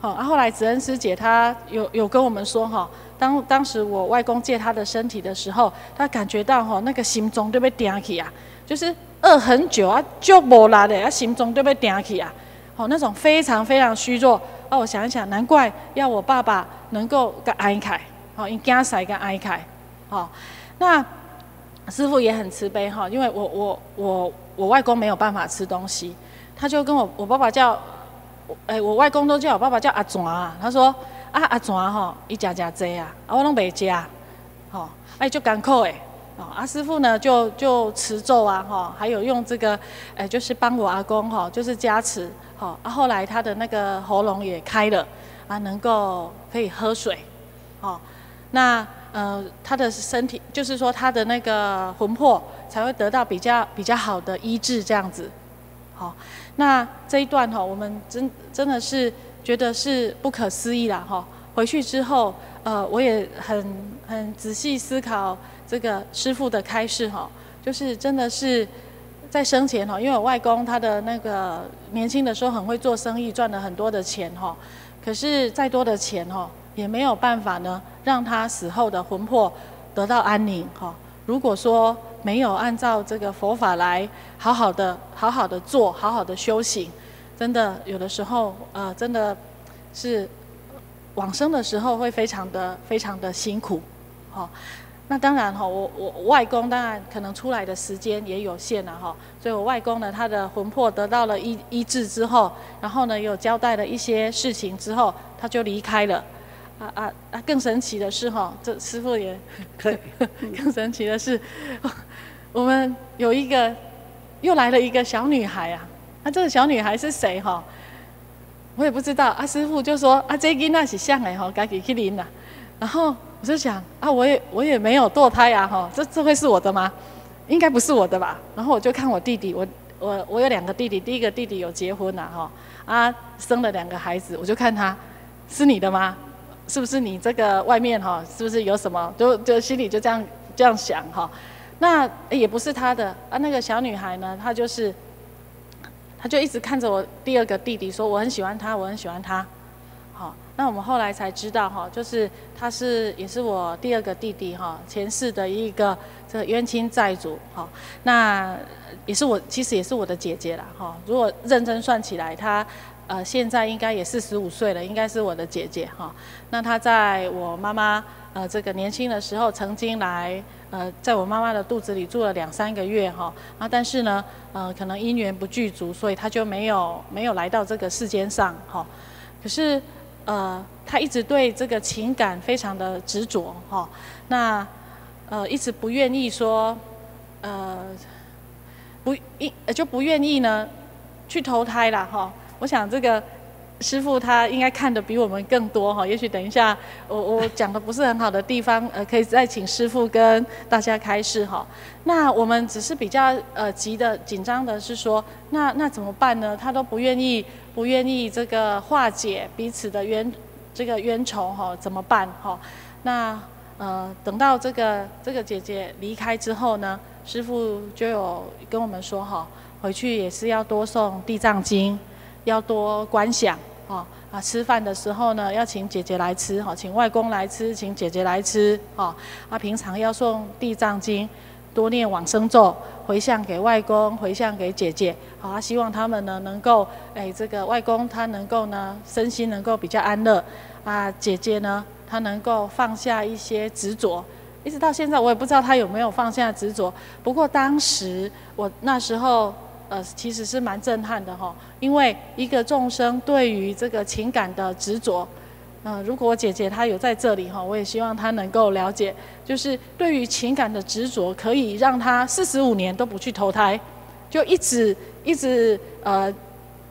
好，啊，后来子恩师姐她有有跟我们说哈，当当时我外公借他的身体的时候，他感觉到哈那个心中都被顶起啊，就是饿很久啊，就无力的，啊心中都被顶起啊，好那种非常非常虚弱。啊，我想一想，难怪要我爸爸能够跟哀凯，好，因家塞跟哀凯，好，那师傅也很慈悲哈，因为我我我我外公没有办法吃东西，他就跟我我爸爸叫。哎，我外公都叫我爸爸叫阿转啊。他说啊，阿转吼，伊食食济啊，啊我拢袂食，吼，哎就艰苦诶。哦，阿师傅呢就就持咒啊，哈，还有用这个，哎，就是帮我阿公哈，就是加持，好，啊，后来他的那个喉咙也开了，啊，能够可以喝水，哦，那呃，他的身体就是说他的那个魂魄才会得到比较比较好的医治，这样子，好，那这一段哈，我们真真的是觉得是不可思议啦，哈，回去之后，呃，我也很很仔细思考。这个师傅的开示哈，就是真的是在生前哈，因为我外公他的那个年轻的时候很会做生意，赚了很多的钱哈。可是再多的钱哈，也没有办法呢，让他死后的魂魄得到安宁哈。如果说没有按照这个佛法来好好的、好好的做、好好的修行，真的有的时候呃，真的是往生的时候会非常的、非常的辛苦，哈。那当然哈，我我外公当然可能出来的时间也有限了哈，所以我外公呢，他的魂魄得到了医医治之后，然后呢有交代了一些事情之后，他就离开了。啊啊啊！更神奇的是哈，这师傅也 可以。更神奇的是，我们有一个又来了一个小女孩啊。啊这个小女孩是谁哈？我也不知道。啊，师傅就说啊，这囡那是像的哈，该给去领了。然后。我就想啊，我也我也没有堕胎呀，哈，这这会是我的吗？应该不是我的吧。然后我就看我弟弟，我我我有两个弟弟，第一个弟弟有结婚了，哈，啊，生了两个孩子，我就看他是你的吗？是不是你这个外面哈，是不是有什么？就就心里就这样这样想哈。那也不是他的啊，那个小女孩呢，她就是，她就一直看着我第二个弟弟说，我很喜欢他，我很喜欢他。好，那我们后来才知道哈，就是他是也是我第二个弟弟哈，前世的一个这个冤亲债主哈，那也是我其实也是我的姐姐啦哈。如果认真算起来，她呃现在应该也四十五岁了，应该是我的姐姐哈。那她在我妈妈呃这个年轻的时候，曾经来呃在我妈妈的肚子里住了两三个月哈啊，但是呢呃可能因缘不具足，所以她就没有没有来到这个世间上哈。可是。呃，他一直对这个情感非常的执着，哈，那呃一直不愿意说，呃，不一就不愿意呢去投胎了，哈。我想这个师傅他应该看的比我们更多，哈。也许等一下我我讲的不是很好的地方，呃，可以再请师傅跟大家开示，哈。那我们只是比较呃急的紧张的是说，那那怎么办呢？他都不愿意。不愿意这个化解彼此的冤这个冤仇哈，怎么办哈？那呃，等到这个这个姐姐离开之后呢，师傅就有跟我们说哈，回去也是要多诵地藏经，要多观想啊啊，吃饭的时候呢，要请姐姐来吃哈，请外公来吃，请姐姐来吃啊啊，平常要送地藏经。多念往生咒，回向给外公，回向给姐姐，好啊！希望他们呢能够，哎，这个外公他能够呢身心能够比较安乐，啊，姐姐呢她能够放下一些执着，一直到现在我也不知道她有没有放下执着。不过当时我那时候，呃，其实是蛮震撼的哈，因为一个众生对于这个情感的执着。嗯，如果姐姐她有在这里哈，我也希望她能够了解，就是对于情感的执着，可以让她四十五年都不去投胎，就一直一直呃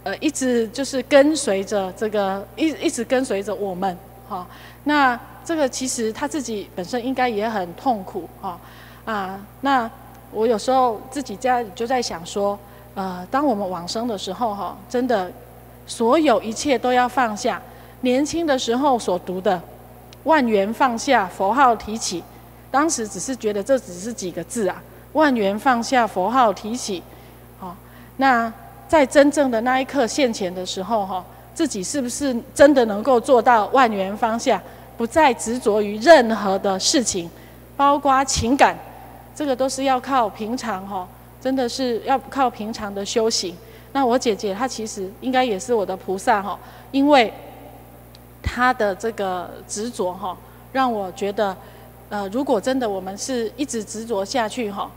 呃一直就是跟随着这个一一直跟随着我们哈。那这个其实她自己本身应该也很痛苦哈啊。那我有时候自己家就在想说，呃，当我们往生的时候哈，真的所有一切都要放下。年轻的时候所读的“万缘放下，佛号提起”，当时只是觉得这只是几个字啊，“万缘放下，佛号提起”。好，那在真正的那一刻现前的时候，哈，自己是不是真的能够做到万缘放下，不再执着于任何的事情，包括情感，这个都是要靠平常哈，真的是要靠平常的修行。那我姐姐她其实应该也是我的菩萨哈，因为。她的这个执着哈，让我觉得，呃，如果真的我们是一直执着下去哈，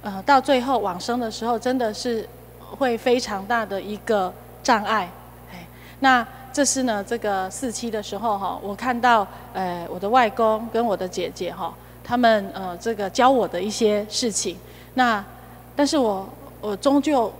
呃，到最后往生的时候，真的是会非常大的一个障碍。哎，那这是呢，这个四期的时候哈，我看到呃我的外公跟我的姐姐哈，他们呃这个教我的一些事情。那但是我我终究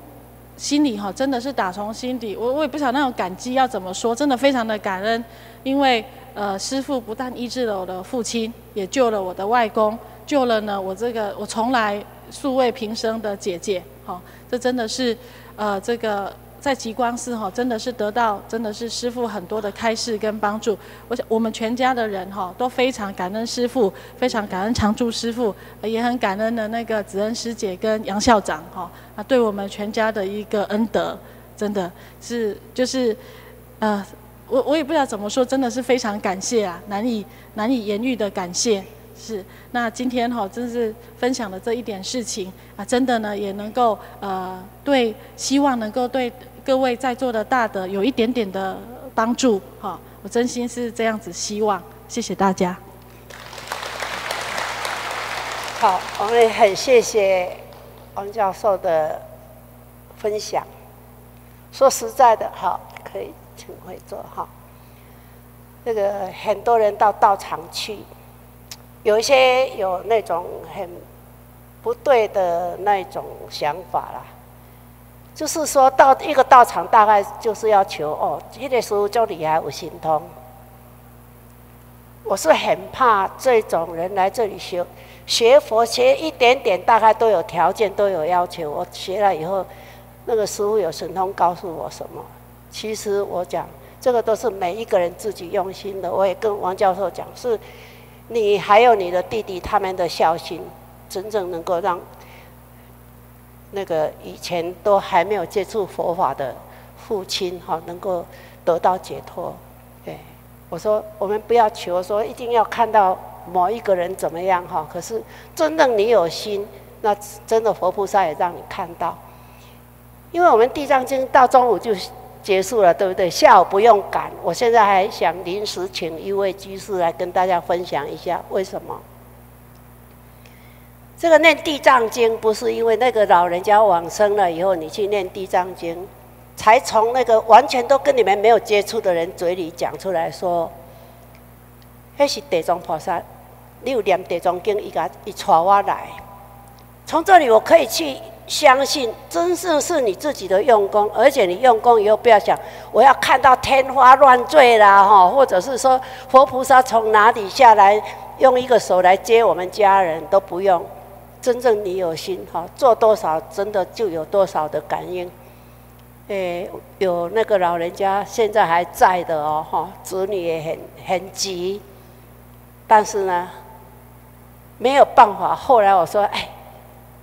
心里哈真的是打从心底，我我也不晓得那种感激要怎么说，真的非常的感恩，因为呃师傅不但医治了我的父亲，也救了我的外公，救了呢我这个我从来素未平生的姐姐，哈，这真的是呃这个。在极光寺哈，真的是得到真的是师父很多的开示跟帮助。我想我们全家的人哈都非常感恩师父，非常感恩常住师父，也很感恩的那个子恩师姐跟杨校长哈啊，对我们全家的一个恩德，真的是就是呃，我我也不知道怎么说，真的是非常感谢啊，难以难以言喻的感谢。是，那今天哈，真是分享的这一点事情啊，真的呢也能够呃对，希望能够对。各位在座的大德有一点点的帮助，哈，我真心是这样子希望，谢谢大家。好，我们很谢谢王教授的分享。说实在的，好，可以请会坐哈。这个很多人到道场去，有一些有那种很不对的那种想法啦。就是说到一个道场，大概就是要求哦，这个时候就你还有心通。我是很怕这种人来这里学学佛，学一点点，大概都有条件，都有要求。我学了以后，那个师傅有神通告诉我什么？其实我讲这个都是每一个人自己用心的。我也跟王教授讲，是你还有你的弟弟他们的孝心，真正能够让。那个以前都还没有接触佛法的父亲哈，能够得到解脱。对，我说我们不要求说一定要看到某一个人怎么样哈，可是真正你有心，那真的佛菩萨也让你看到。因为我们地藏经到中午就结束了，对不对？下午不用赶。我现在还想临时请一位居士来跟大家分享一下为什么。这个念地藏经不是因为那个老人家往生了以后，你去念地藏经，才从那个完全都跟你们没有接触的人嘴里讲出来说，那是地藏菩萨，你有念地藏经，伊个伊带我来，从这里我可以去相信，真正是你自己的用功，而且你用功以后不要想我要看到天花乱坠啦哈，或者是说佛菩萨从哪里下来，用一个手来接我们家人都不用。真正你有心哈，做多少真的就有多少的感应。诶，有那个老人家现在还在的哦哈，子女也很很急，但是呢，没有办法。后来我说，哎，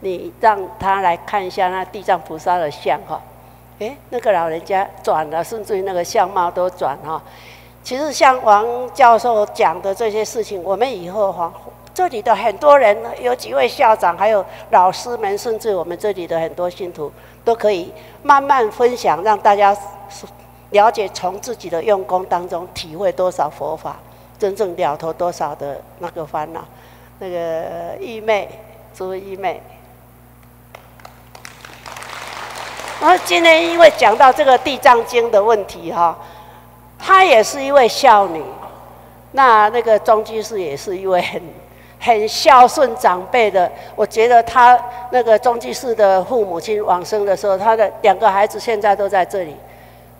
你让他来看一下那地藏菩萨的像哈。诶，那个老人家转了，甚至于那个相貌都转哈。其实像王教授讲的这些事情，我们以后哈。这里的很多人，有几位校长，还有老师们，甚至我们这里的很多信徒，都可以慢慢分享，让大家了解从自己的用功当中体会多少佛法，真正了脱多少的那个烦恼。那个义妹，朱义妹，然后今天因为讲到这个地藏经的问题哈，她也是一位孝女，那那个中居士也是一位很。很孝顺长辈的，我觉得他那个中继寺的父母亲往生的时候，他的两个孩子现在都在这里，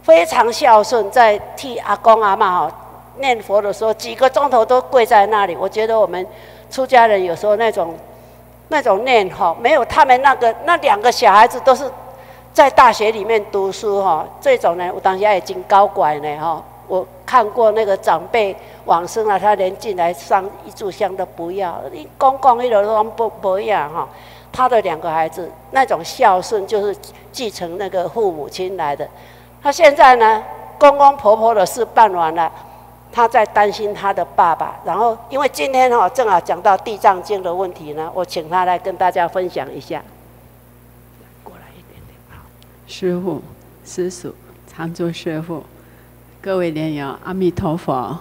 非常孝顺，在替阿公阿妈哈念佛的时候，几个钟头都跪在那里。我觉得我们出家人有时候那种那种念哈，没有他们那个那两个小孩子都是在大学里面读书哈，这种呢，我当下已经高拐了哈。看过那个长辈往生了，他连进来上一炷香都不要，公公一点都不不一样哈。他的两个孩子那种孝顺，就是继承那个父母亲来的。他现在呢，公公婆婆的事办完了，他在担心他的爸爸。然后因为今天哈正好讲到地藏经的问题呢，我请他来跟大家分享一下。过来一点点好。师傅、师叔、常住师傅。各位莲友，阿弥陀佛。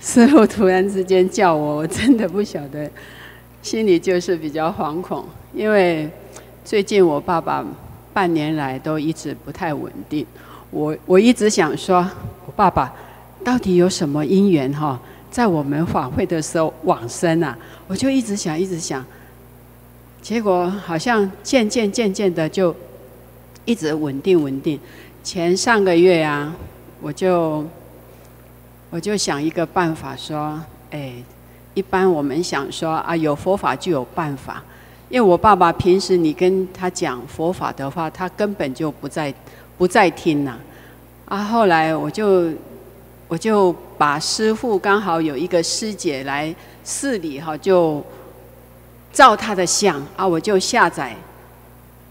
师傅突然之间叫我，我真的不晓得，心里就是比较惶恐，因为最近我爸爸半年来都一直不太稳定。我我一直想说，我爸爸到底有什么因缘哈，在我们法会的时候往生啊？我就一直想，一直想，结果好像渐渐渐渐的就一直稳定稳定。前上个月啊，我就我就想一个办法说，哎，一般我们想说啊，有佛法就有办法，因为我爸爸平时你跟他讲佛法的话，他根本就不在。不再听了，啊！后来我就我就把师傅刚好有一个师姐来寺里哈，就照他的像啊，我就下载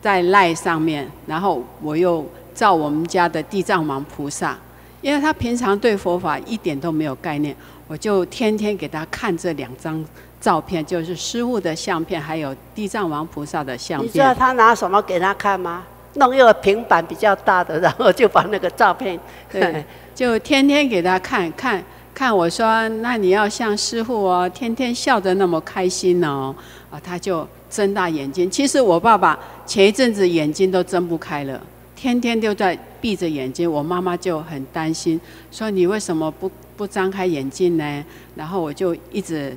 在赖上面，然后我又照我们家的地藏王菩萨，因为他平常对佛法一点都没有概念，我就天天给他看这两张照片，就是师傅的相片，还有地藏王菩萨的相片。你知道他拿什么给他看吗？弄一个平板比较大的，然后就把那个照片，对，就天天给他看看看。我说，那你要像师傅哦，天天笑得那么开心哦，啊，他就睁大眼睛。其实我爸爸前一阵子眼睛都睁不开了，天天都在闭着眼睛。我妈妈就很担心，说你为什么不不张开眼睛呢？然后我就一直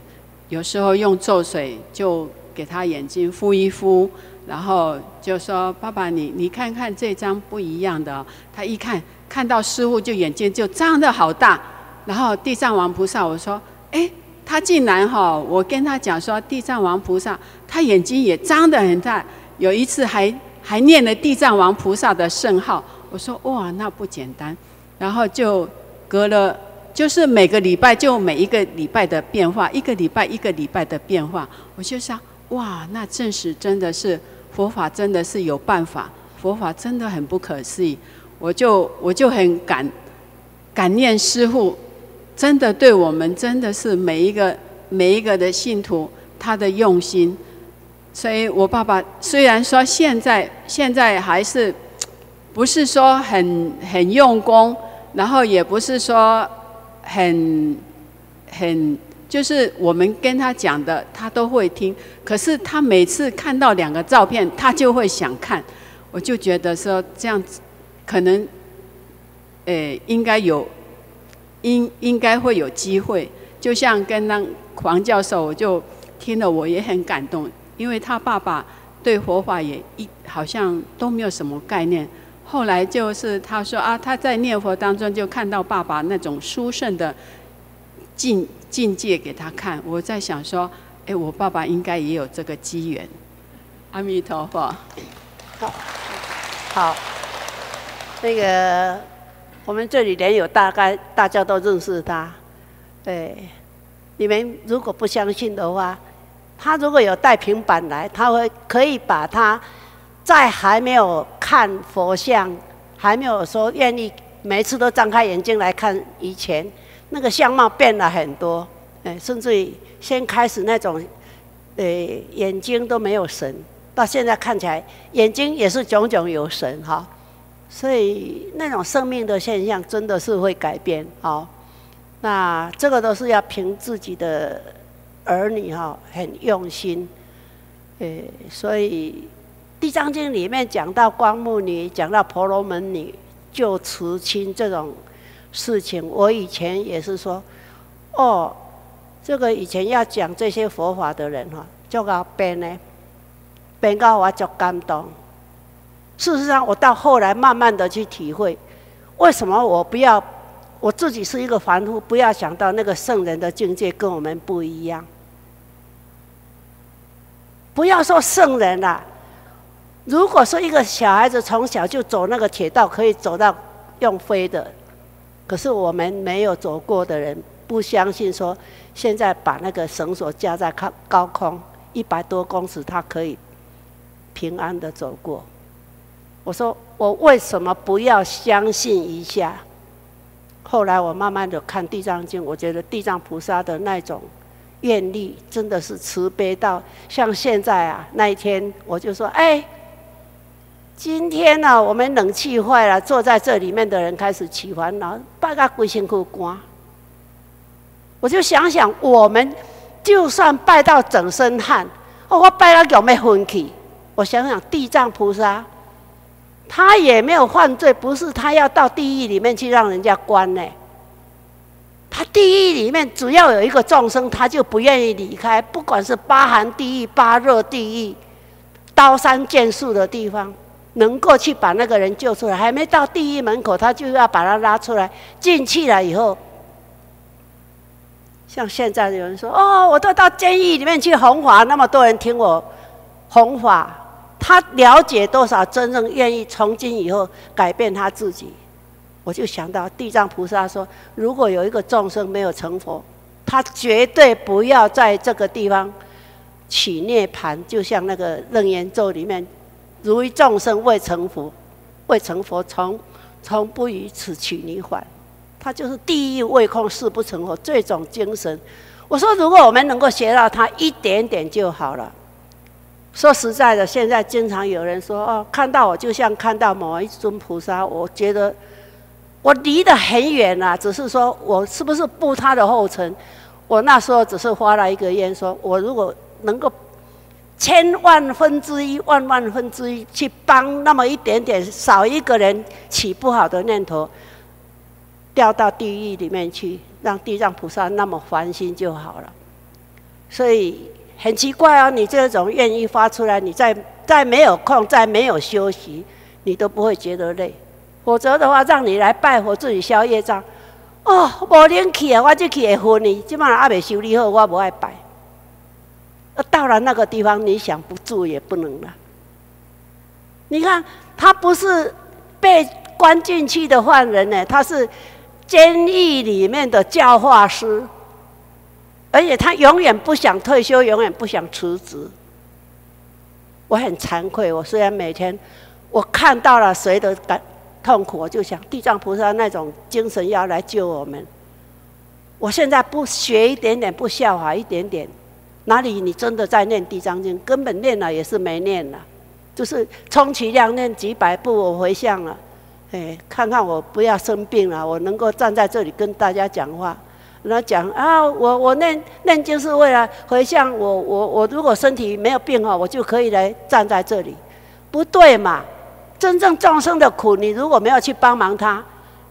有时候用咒水就给他眼睛敷一敷。然后就说：“爸爸，你你看看这张不一样的。”他一看，看到师傅就眼睛就张得好大。然后地藏王菩萨，我说：“哎，他竟然哈！”我跟他讲说：“地藏王菩萨，他眼睛也张得很大。有一次还还念了地藏王菩萨的圣号。”我说：“哇，那不简单。”然后就隔了，就是每个礼拜就每一个礼拜的变化，一个礼拜一个礼拜的变化。我就想，哇，那证实真的是。佛法真的是有办法，佛法真的很不可思议，我就我就很感感念师父，真的对我们真的是每一个每一个的信徒他的用心，所以我爸爸虽然说现在现在还是不是说很很用功，然后也不是说很很。就是我们跟他讲的，他都会听。可是他每次看到两个照片，他就会想看。我就觉得说这样子，可能，诶，应该有，应应该会有机会。就像跟那黄教授，我就听了，我也很感动，因为他爸爸对佛法也一好像都没有什么概念。后来就是他说啊，他在念佛当中就看到爸爸那种殊胜的境。境界给他看，我在想说，哎，我爸爸应该也有这个机缘。阿弥陀佛。好，好，那个我们这里连友大概大家都认识他，对，你们如果不相信的话，他如果有带平板来，他会可以把他在还没有看佛像，还没有说愿意每次都张开眼睛来看以前。那个相貌变了很多，哎，甚至于先开始那种，呃，眼睛都没有神，到现在看起来眼睛也是炯炯有神哈，所以那种生命的现象真的是会改变好，那这个都是要凭自己的儿女哈，很用心，诶，所以《地藏经》里面讲到光目女，讲到婆罗门女救慈亲这种。事情，我以前也是说，哦，这个以前要讲这些佛法的人哈，就搞编呢，编到我就感动。事实上，我到后来慢慢的去体会，为什么我不要我自己是一个凡夫，不要想到那个圣人的境界跟我们不一样。不要说圣人了，如果说一个小孩子从小就走那个铁道，可以走到用飞的。可是我们没有走过的人，不相信说，现在把那个绳索架在高高空一百多公尺，他可以平安的走过。我说我为什么不要相信一下？后来我慢慢的看《地藏经》，我觉得地藏菩萨的那种愿力真的是慈悲到像现在啊那一天，我就说哎。今天呢，我们冷气坏了，坐在这里面的人开始起烦恼，拜个鬼辛苦关。我就想想，我们就算拜到整身汗，我拜了有没有昏气？我想想，地藏菩萨他也没有犯罪，不是他要到地狱里面去让人家关呢。他地狱里面只要有一个众生，他就不愿意离开，不管是八寒地狱、八热地狱、刀山剑树的地方，能够去把那个人救出来。还没到地狱门口，他就要把他拉出来。进去了以后，像现在有人说：“哦，我都到监狱里面去弘法，那么多人听我弘法。”他了解多少真正愿意从今以后改变他自己？我就想到地藏菩萨说：如果有一个众生没有成佛，他绝对不要在这个地方取涅盘。就像那个楞严咒里面，如一众生未成佛，未成佛从从不于此取泥环。他就是地狱未空誓不成佛这种精神。我说，如果我们能够学到他一点点就好了。说实在的，现在经常有人说：“哦，看到我就像看到某一尊菩萨。”我觉得我离得很远啊，只是说我是不是步他的后尘？我那时候只是发了一个愿，说我如果能够千万分之一、万万分之一去帮那么一点点少一个人起不好的念头，掉到地狱里面去，让地藏菩萨那么烦心就好了。所以。很奇怪哦，你这种愿意发出来，你再再没有空，再没有休息，你都不会觉得累。否则的话，让你来拜佛自己消业障，哦，无灵气啊，我就去会昏呢。即马还未修理好，我不爱拜。到了那个地方，你想不住也不能了。你看，他不是被关进去的犯人呢，他是监狱里面的教化师。而且他永远不想退休，永远不想辞职。我很惭愧，我虽然每天我看到了谁的感痛苦，我就想地藏菩萨那种精神要来救我们。我现在不学一点点，不效法一点点，哪里你真的在念地藏经？根本念了也是没念了，就是充其量念几百部我回向了。哎，看看我不要生病了，我能够站在这里跟大家讲话。他讲啊，我我念念经是为了回向我我我如果身体没有病哈，我就可以来站在这里，不对嘛？真正众生的苦，你如果没有去帮忙他，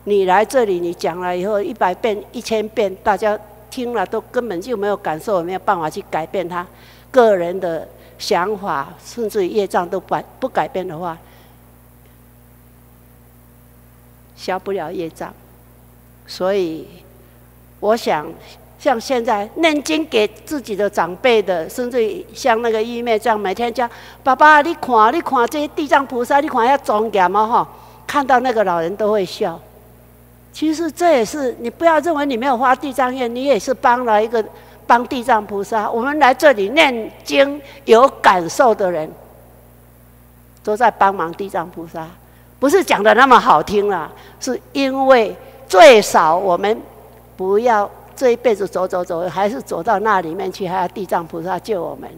你来这里你讲了以后一百遍一千遍，大家听了都根本就没有感受，没有办法去改变他个人的想法，甚至于业障都不不改变的话，消不了业障，所以。我想，像现在念经给自己的长辈的，甚至像那个义妹这样，每天讲：“爸爸，你看，你看这些地藏菩萨，你看要庄严嘛？”哈，看到那个老人都会笑。其实这也是你不要认为你没有发地藏愿，你也是帮了一个帮地藏菩萨。我们来这里念经有感受的人，都在帮忙地藏菩萨。不是讲的那么好听啦，是因为最少我们。不要这一辈子走走走，还是走到那里面去，还要地藏菩萨救我们。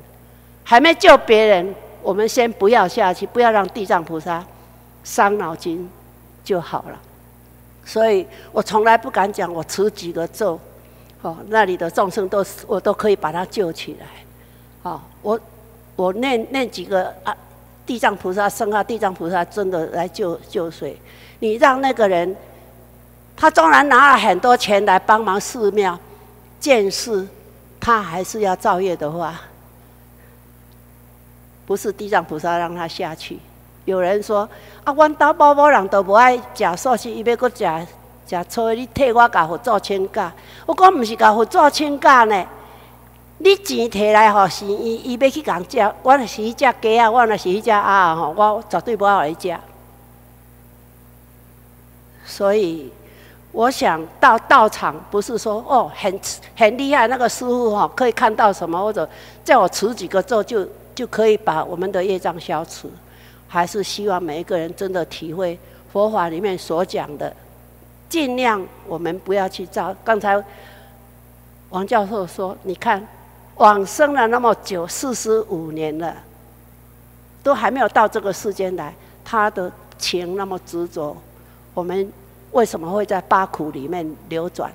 还没救别人，我们先不要下去，不要让地藏菩萨伤脑筋就好了。所以我从来不敢讲，我持几个咒，哦，那里的众生都我都可以把他救起来。哦，我我念念几个啊，地藏菩萨生啊，地藏菩萨真的来救救谁？你让那个人。他纵然拿了很多钱来帮忙寺庙建寺，他还是要造业的话，不是地藏菩萨让他下去。有人说：“啊，阮兜某某人都无爱食素食，伊要搁食食粗的，你替我甲佛做请假。”我讲毋是甲佛做请假呢，你钱摕来吼是伊，伊要去共食，我若是去食鸡啊，我若是去食鸭吼，我绝对无爱伊食。所以。我想到道场，不是说哦很很厉害，那个师傅哈可以看到什么，或者叫我持几个咒就就可以把我们的业障消除。还是希望每一个人真的体会佛法里面所讲的，尽量我们不要去造。刚才王教授说，你看往生了那么久，四十五年了，都还没有到这个世间来，他的情那么执着，我们。为什么会在八苦里面流转？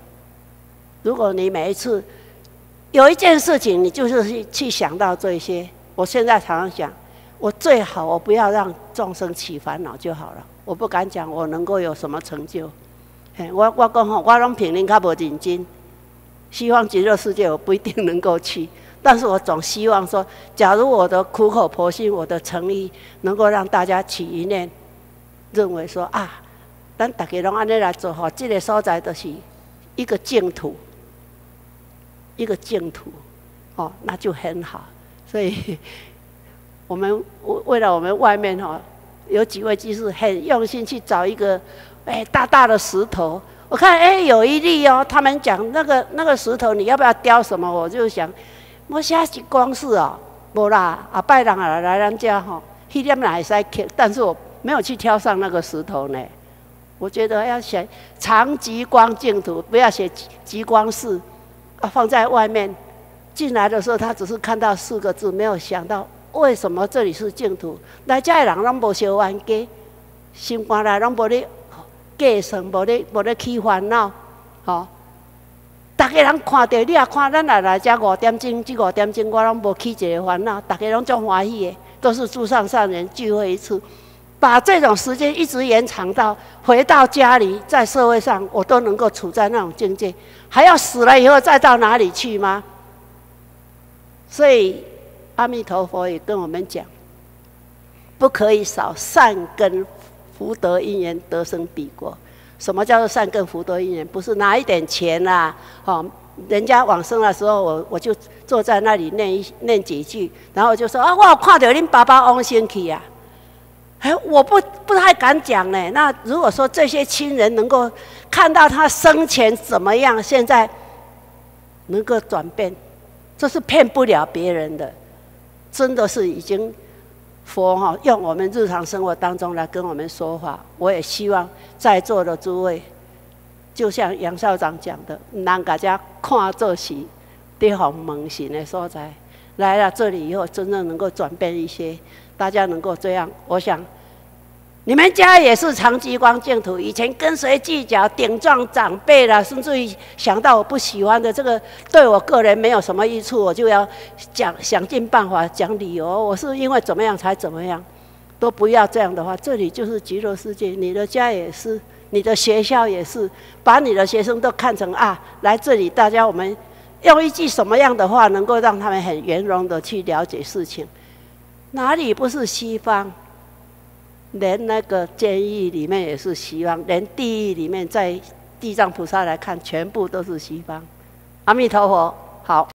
如果你每一次有一件事情，你就是去想到这些。我现在常常想，我最好我不要让众生起烦恼就好了。我不敢讲我能够有什么成就。嘿，我我讲吼，我拢平人较无认真。希望极乐世界我不一定能够去，但是我总希望说，假如我的苦口婆心，我的诚意，能够让大家起一念，认为说啊，咱大家拢安尼来做吼，这个所在都是一个净土，一个净土，哦，那就很好。所以，我们为了我们外面哈，有几位居士很用心去找一个，哎，大大的石头。我看哎，有一粒哦。他们讲那个那个石头，你要不要雕什么？我就想，我下去光是哦，无啦，阿拜人啊来咱家吼，一点也使刻，但是我没有去挑上那个石头呢。我觉得要写长极光净土，不要写极光寺啊，放在外面。进来的时候，他只是看到四个字，没有想到为什么这里是净土。来家的人拢无烧冤家，心肝内拢无咧计算，无咧无咧起烦恼，吼。大家人看到你也看，咱来来这五点钟，这五点钟我拢无起一个烦恼，大家拢足欢喜的，都是诸上善人聚会一次，把这种时间一直延长到回到家里，在社会上我都能够处在那种境界，还要死了以后再到哪里去吗？所以，阿弥陀佛也跟我们讲，不可以少善根福德因缘得生彼国。什么叫做善根福德因缘？不是拿一点钱啊，哦，人家往生的时候，我我就坐在那里念一念几句，然后就说啊，我看到恁爸爸往生去呀。哎，我不不太敢讲呢。那如果说这些亲人能够看到他生前怎么样，现在能够转变。这是骗不了别人的，真的是已经佛哈用我们日常生活当中来跟我们说话。我也希望在座的诸位，就像杨校长讲的，让大家看这是地方门行的所在，来了这里以后，真正能够转变一些，大家能够这样，我想。你们家也是长激光净土，以前跟谁计较、顶撞长辈了，甚至于想到我不喜欢的这个，对我个人没有什么益处，我就要讲想尽办法讲理由。我是因为怎么样才怎么样，都不要这样的话。这里就是极乐世界，你的家也是，你的学校也是，把你的学生都看成啊，来这里，大家我们用一句什么样的话，能够让他们很圆融的去了解事情？哪里不是西方？连那个监狱里面也是西方，连地狱里面在地藏菩萨来看，全部都是西方。阿弥陀佛，好。